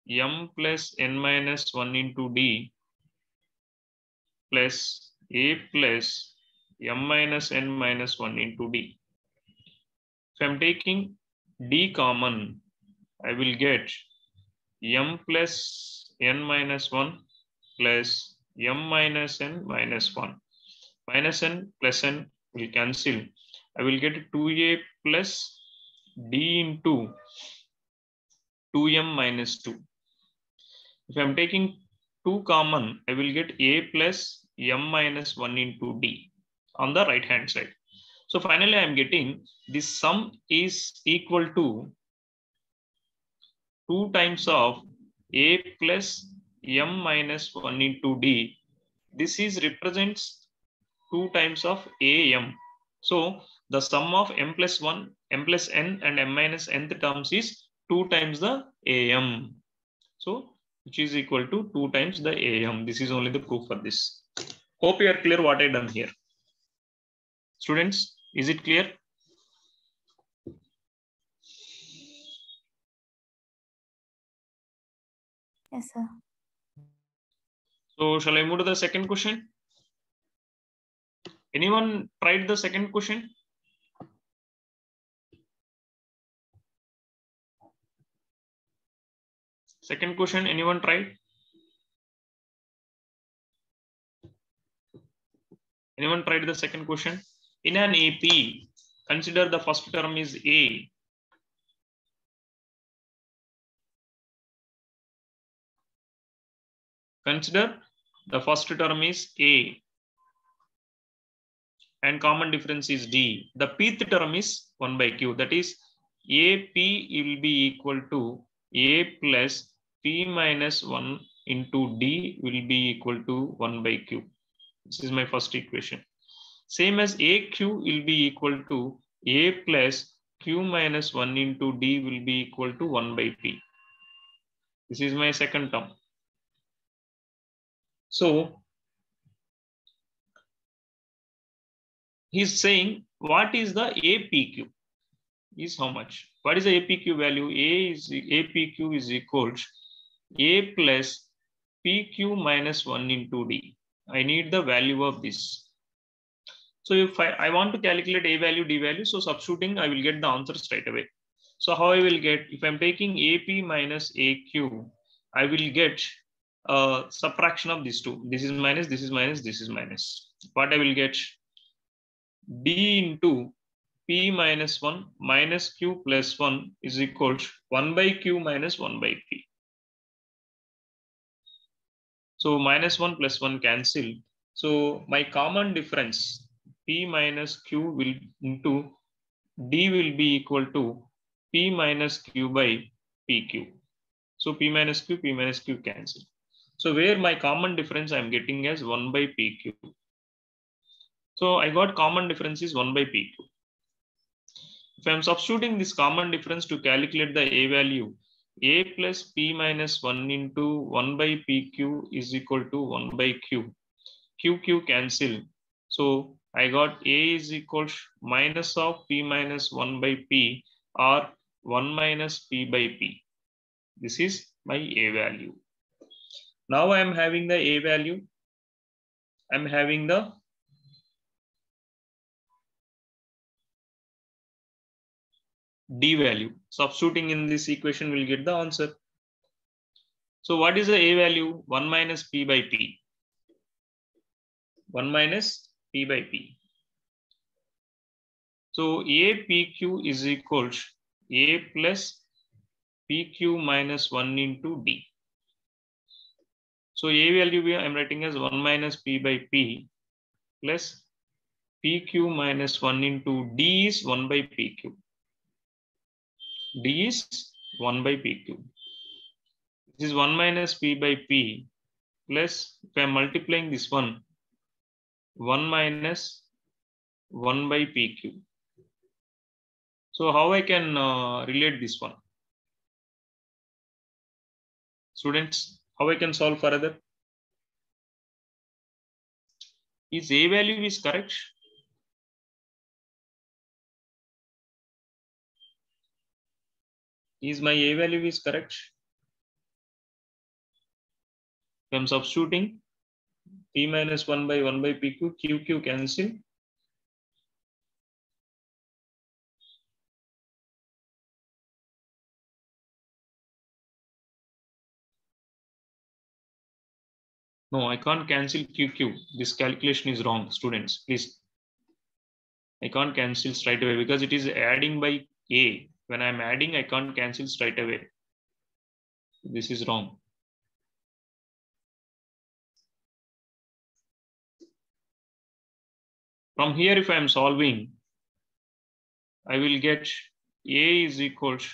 m plus n minus 1 into d plus a plus m minus n minus 1 into d. If I'm taking d common, I will get m plus n minus 1 plus m minus n minus 1. Minus n plus n will cancel. I will get 2a plus d into 2m minus 2. If I'm taking 2 common, I will get a plus m minus 1 into d on the right hand side. So finally, I'm getting this sum is equal to 2 times of a plus m minus 1 into d. This is represents 2 times of am. So the sum of m plus 1, m plus n and m minus nth terms is 2 times the am. So which is equal to 2 times the am. This is only the proof for this. Hope you are clear what I done here. Students, is it clear? Yes, sir. So shall I move to the second question? Anyone tried the second question? Second question, anyone tried? Anyone tried the second question? In an AP, consider the first term is A. Consider the first term is A and common difference is D. The pth term is 1 by Q. That is AP will be equal to A plus P minus 1 into D will be equal to 1 by Q. This is my first equation. Same as AQ will be equal to A plus Q minus 1 into D will be equal to 1 by P. This is my second term. So he's saying what is the APQ is how much? What is the APQ value? A is APQ is equal to A plus PQ minus 1 into D. I need the value of this. So if I, I want to calculate A value, D value, so substituting, I will get the answer straight away. So how I will get, if I'm taking AP minus AQ, I will get a subtraction of these two. This is minus, this is minus, this is minus. What I will get? D into P minus 1 minus Q plus 1 is equal to 1 by Q minus 1 by P. So minus 1 plus 1 cancel. So my common difference P minus Q will into D will be equal to P minus Q by PQ. So P minus Q, P minus Q cancel. So where my common difference I'm getting as 1 by PQ. So I got common difference is 1 by PQ. If I'm substituting this common difference to calculate the A value, A plus P minus 1 into 1 by PQ is equal to 1 by Q. QQ cancel. So I got A is equal minus of P minus 1 by P or 1 minus P by P. This is my A value. Now I am having the A value. I'm having the D value. Substituting in this equation will get the answer. So what is the A value? 1 minus P by P. 1 minus P by P. So APQ is equal to A plus PQ minus 1 into D. So A value I'm writing as 1 minus P by P plus PQ minus 1 into D is 1 by PQ. D is 1 by PQ. This is 1 minus P by P plus if I am multiplying this one, 1 minus 1 by PQ. So how I can uh, relate this one? Students, how I can solve further? Is A value is correct? Is my A value is correct? If I'm substituting P minus 1 by 1 by PQ, QQ cancel. No, I can't cancel QQ. This calculation is wrong, students, please. I can't cancel straight away because it is adding by A. When I'm adding, I can't cancel straight away. This is wrong. From here, if I'm solving, I will get A is equal to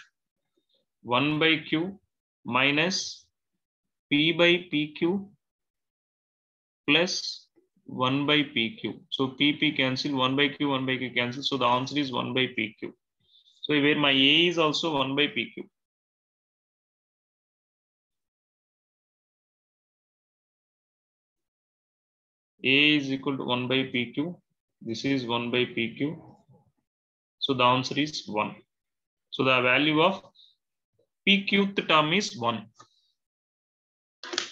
1 by Q minus P by PQ plus 1 by PQ. So PP cancel 1 by Q, 1 by Q cancel. So the answer is 1 by PQ. So where my A is also 1 by PQ. A is equal to 1 by PQ. This is 1 by PQ. So the answer is 1. So the value of PQ term is 1. Is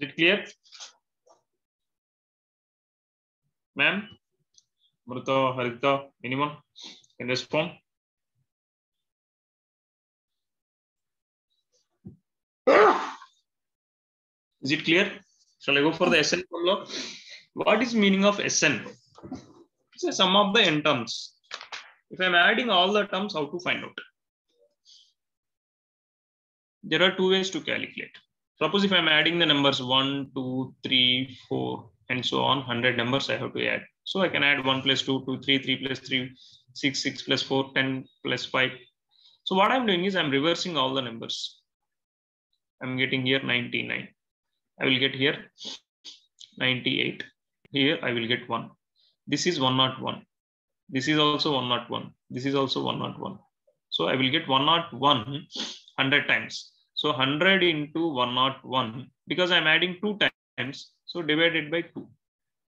it clear? Ma'am? Mrita, Harita, anyone can respond? Is it clear? Shall I go for the SN formula? What is meaning of SN? It's a sum of the n terms. If I'm adding all the terms, how to find out? There are two ways to calculate. Suppose if I'm adding the numbers 1, 2, 3, 4, and so on, 100 numbers I have to add. So I can add 1 plus 2, 2, 3, 3 plus 3, 6, 6 plus 4, 10 plus 5. So what I'm doing is I'm reversing all the numbers. I'm getting here 99. I will get here 98. Here I will get 1. This is 101. This is also 101. This is also 101. So I will get 101 100 times. So 100 into 101 because I'm adding two times. So divided by 2.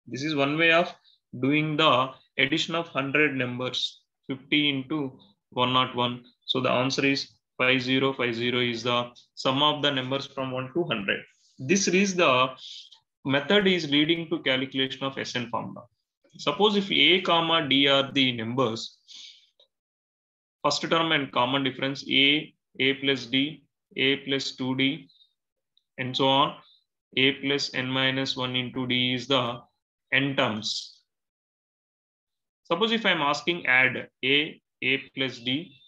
This is one way of doing the addition of 100 numbers. 50 into 101. So the answer is 5050 is the sum of the numbers from 1 to 100. This is the method is leading to calculation of SN formula. Suppose if A comma D are the numbers, first term and common difference A, A plus D, A plus 2D, and so on. A plus N minus 1 into D is the N terms. Suppose if I'm asking add A, A plus D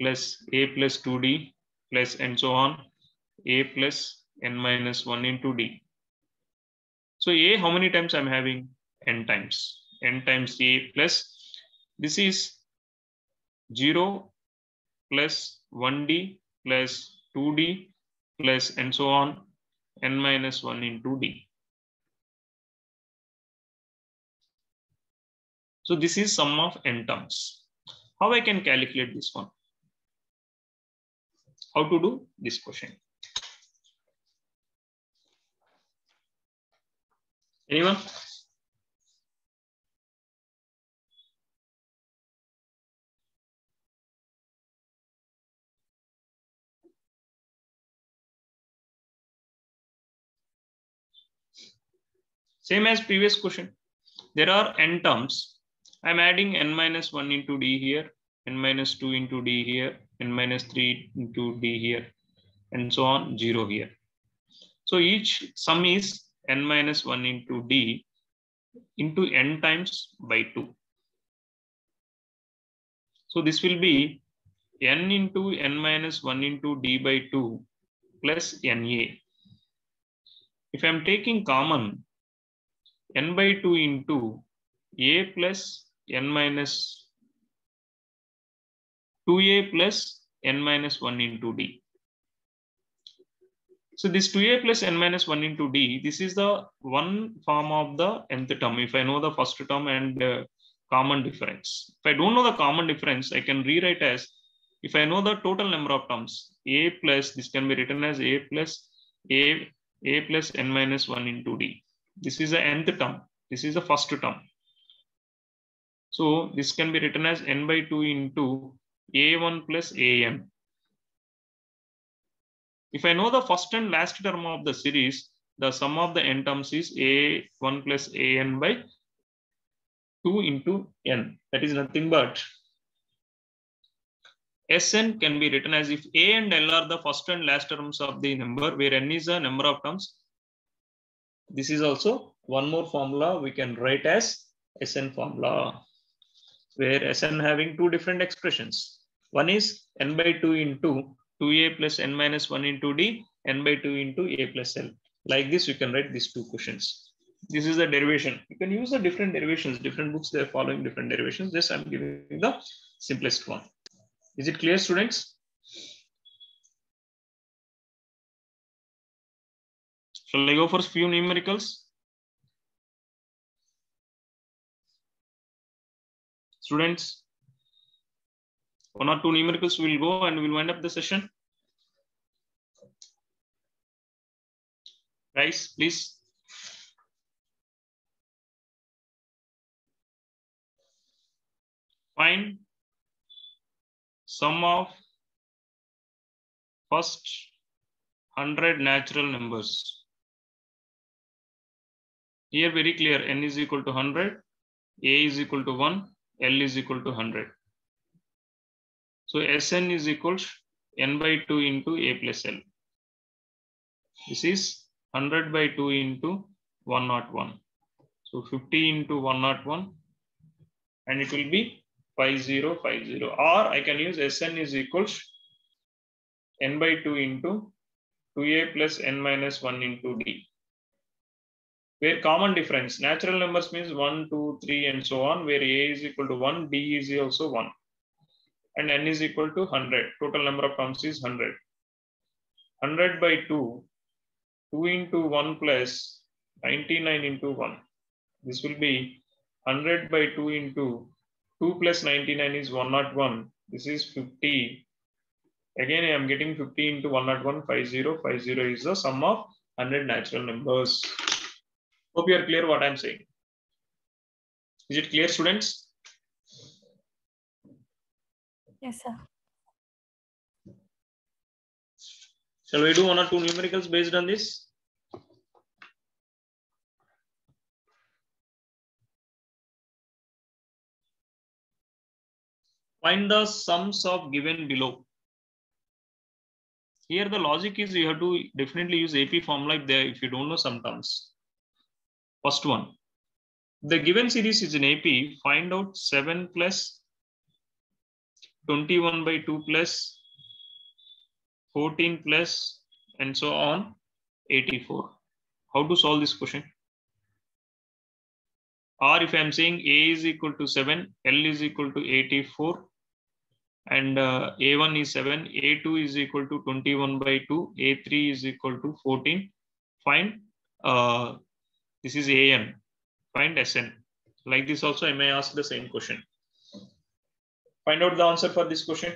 plus A plus 2D plus and so on, A plus N minus 1 into D. So A, how many times I'm having? N times. N times A plus, this is 0 plus 1D plus 2D plus and so on, N minus 1 into D. So this is sum of N terms. How I can calculate this one? How to do this question? Anyone? Same as previous question. There are n terms. I'm adding n minus 1 into d here, n minus 2 into d here, n minus 3 into d here, and so on, 0 here. So each sum is n minus 1 into d into n times by 2. So this will be n into n minus 1 into d by 2 plus na. If I'm taking common, n by 2 into a plus n minus 2a plus n minus 1 into d. So this 2a plus n minus 1 into d, this is the one form of the nth term. If I know the first term and uh, common difference. If I don't know the common difference, I can rewrite as, if I know the total number of terms, a plus, this can be written as a plus a, a plus n minus 1 into d. This is the nth term. This is the first term. So this can be written as n by 2 into a1 plus an. If I know the first and last term of the series, the sum of the n terms is a1 plus an by 2 into n. That is nothing but Sn can be written as if a and l are the first and last terms of the number, where n is the number of terms. This is also one more formula we can write as Sn formula, where Sn having two different expressions. One is n by 2 into 2a plus n minus 1 into d, n by 2 into a plus l. Like this, you can write these two questions. This is the derivation. You can use the different derivations. Different books, they're following different derivations. This I'm giving the simplest one. Is it clear, students? Shall I go for a few numericals? Students, one or two numericals will go and we'll wind up the session. Guys, please. Find sum of first 100 natural numbers. Here very clear, n is equal to 100, a is equal to 1, l is equal to 100. So Sn is equals n by 2 into a plus l. This is 100 by 2 into 101. So 50 into 101 and it will be 5050 or I can use Sn is equals n by 2 into 2a plus n minus 1 into d. Where common difference, natural numbers means 1, 2, 3 and so on, where a is equal to 1, d is also 1 and n is equal to 100. Total number of terms is 100. 100 by 2, 2 into 1 plus 99 into 1. This will be 100 by 2 into 2 plus 99 is 101. This is 50. Again, I am getting 50 into 101, 50. 50 is the sum of 100 natural numbers. Hope you are clear what I am saying. Is it clear, students? Yes, sir. Shall we do one or two numericals based on this? Find the sums of given below. Here the logic is you have to definitely use AP formula if, there, if you don't know some terms. First one, the given series is in AP, find out 7 plus 21 by 2 plus 14 plus and so on 84. How to solve this question? Or if I'm saying A is equal to 7, L is equal to 84, and uh, A1 is 7, A2 is equal to 21 by 2, A3 is equal to 14. Find, uh, this is AN, find SN. Like this also, I may ask the same question. Find out the answer for this question.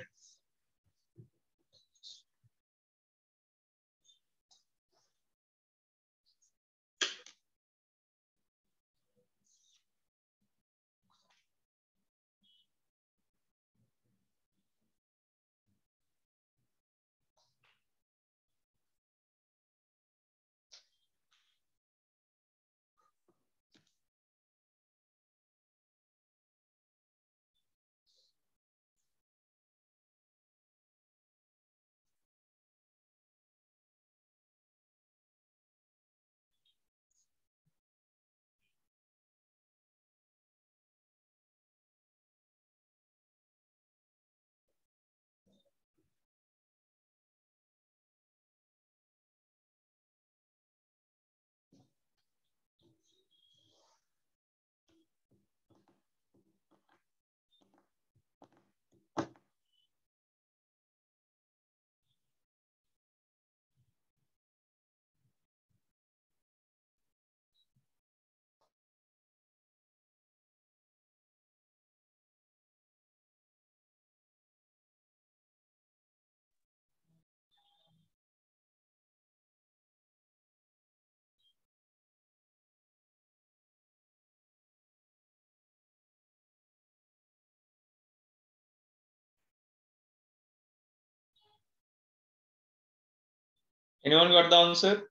Anyone got the answer?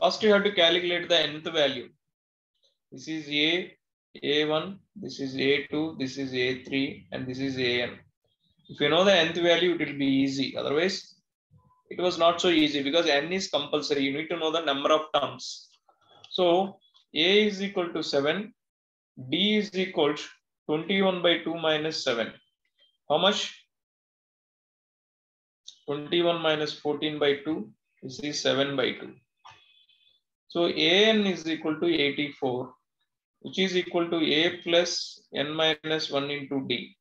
First, you have to calculate the nth value. This is A, A1, this is A2, this is A3, and this is AN. If you know the nth value, it will be easy. Otherwise, it was not so easy because n is compulsory. You need to know the number of terms. So A is equal to 7, D is equal to 21 by 2 minus 7. How much? 21 minus 14 by 2. This is 7 by 2. So AN is equal to 84, which is equal to A plus N minus 1 into D.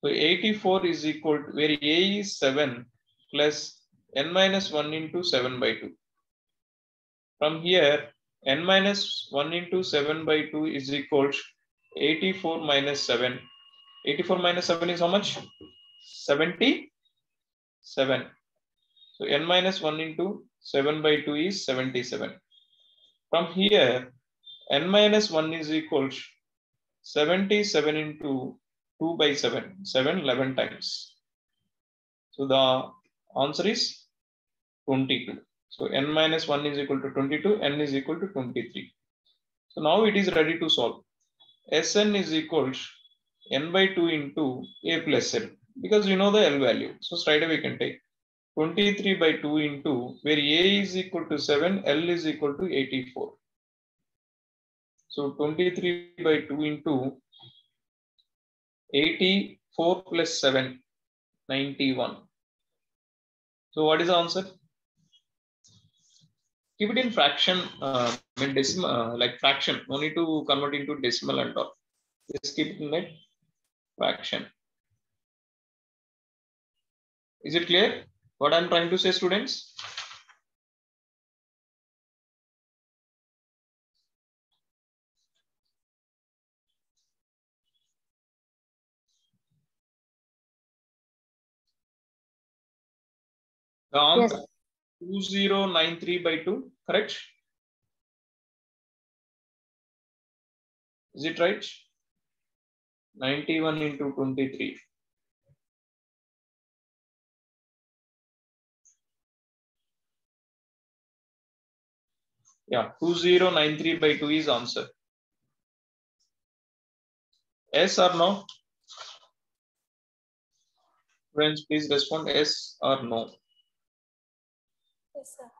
So 84 is equal to where A is 7 plus N minus 1 into 7 by 2. From here, N minus 1 into 7 by 2 is equal to 84 minus 7. 84 minus 7 is how much? 77. So n minus 1 into 7 by 2 is 77. From here, n minus 1 is equal to 77 into 2 by 7, 7, 11 times. So the answer is 22. So n minus 1 is equal to 22, n is equal to 23. So now it is ready to solve. Sn is equal to n by 2 into a plus l because you know the L value. So straight away we can take 23 by 2 into where A is equal to 7, L is equal to 84. So 23 by 2 into 84 plus 7, 91. So what is the answer? Keep it in fraction, uh, in decimal, uh, like fraction. No need to convert into decimal and all. Just keep it in that fraction. Is it clear what I'm trying to say, students? The answer 2093 by 2, correct? Is it right? 91 into 23. Yeah, 2093 by 2 is answer. Yes or no? Friends, please respond yes or no. Yes, sir.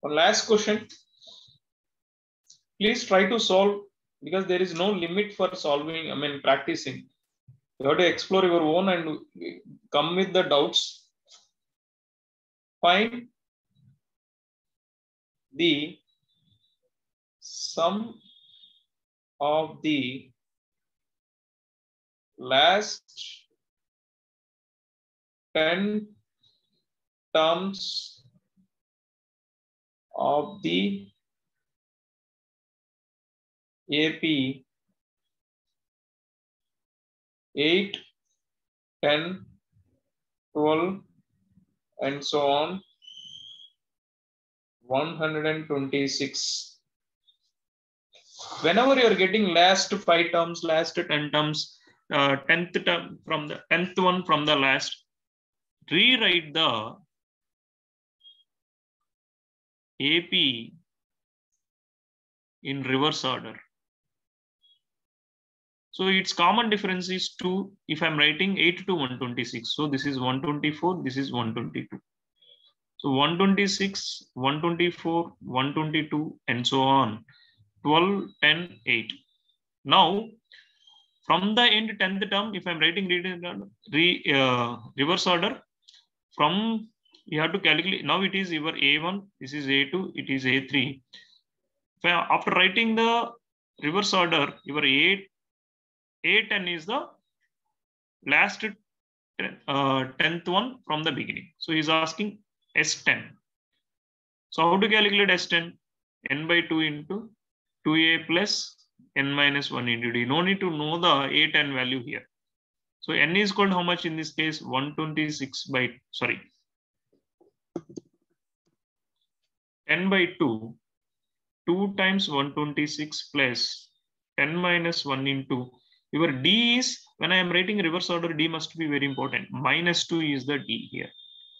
One last question. Please try to solve because there is no limit for solving, I mean, practicing. You have to explore your own and come with the doubts. Find the sum of the last 10 terms of the AP 8, 10, 12, and so on 126. whenever you are getting last five terms, last 10 terms, uh, 10th term from the 10th one from the last, rewrite the AP in reverse order. So its common difference is 2 if I'm writing 8 to 126. So this is 124, this is 122. So 126, 124, 122, and so on. 12, 10, 8. Now, from the end 10th term, if I'm writing re, uh, reverse order, from you have to calculate, now it is your A1, this is A2, it is A3. After writing the reverse order, your A, A10 is the last uh, 10th one from the beginning. So he's asking S10. So how to calculate S10? n by 2 into 2a plus n minus 1 into d. No need to know the a10 value here. So n is called how much in this case? 126 by, sorry, 10 by 2 2 times 126 plus 10 minus 1 into your D is, when I am writing reverse order, D must be very important. Minus 2 is the D here.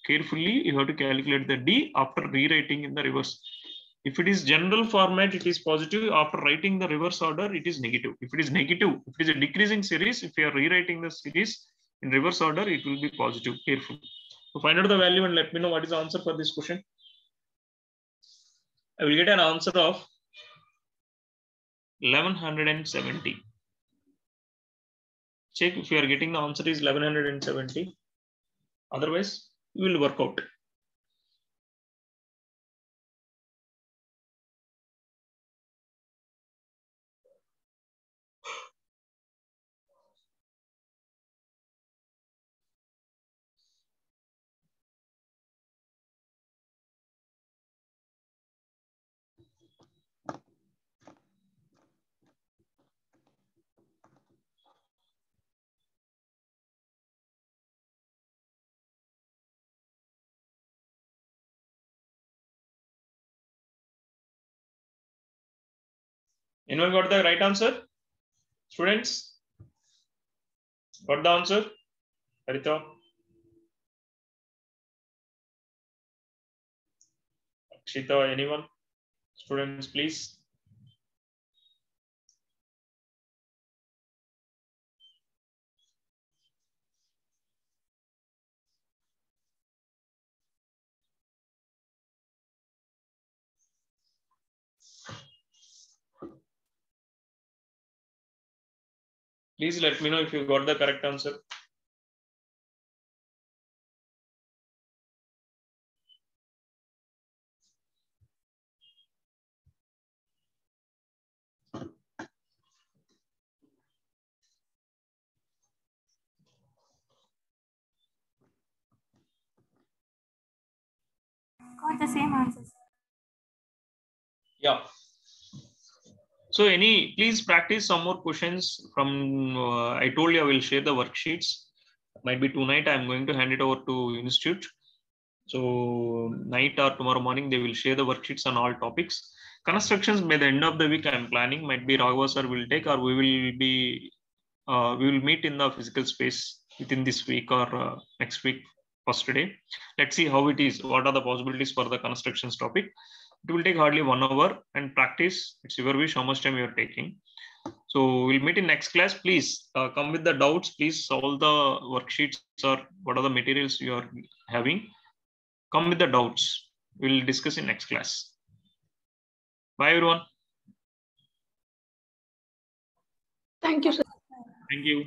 Carefully, you have to calculate the D after rewriting in the reverse. If it is general format, it is positive. After writing the reverse order, it is negative. If it is negative, if it is a decreasing series, if you are rewriting the series in reverse order, it will be positive. Careful. So find out the value and let me know what is the answer for this question. I will get an answer of 1170. Check if you are getting the answer is 1170. Otherwise, you will work out. Anyone got the right answer? Students? Got the answer? Harita? Akshita, anyone? Students, please. Please let me know if you got the correct answer. Got the same answers. Yeah. So any, please practice some more questions from, uh, I told you I will share the worksheets. Might be tonight, I'm going to hand it over to institute. So night or tomorrow morning, they will share the worksheets on all topics. Constructions by the end of the week, I'm planning, might be Raghava sir will take, or we will be, uh, we will meet in the physical space within this week or uh, next week, first day. Let's see how it is. What are the possibilities for the constructions topic? It will take hardly one hour and practice. It's your wish how much time you're taking. So we'll meet in next class. Please uh, come with the doubts. Please solve the worksheets or what are the materials you are having. Come with the doubts. We'll discuss in next class. Bye everyone. Thank you, sir. thank you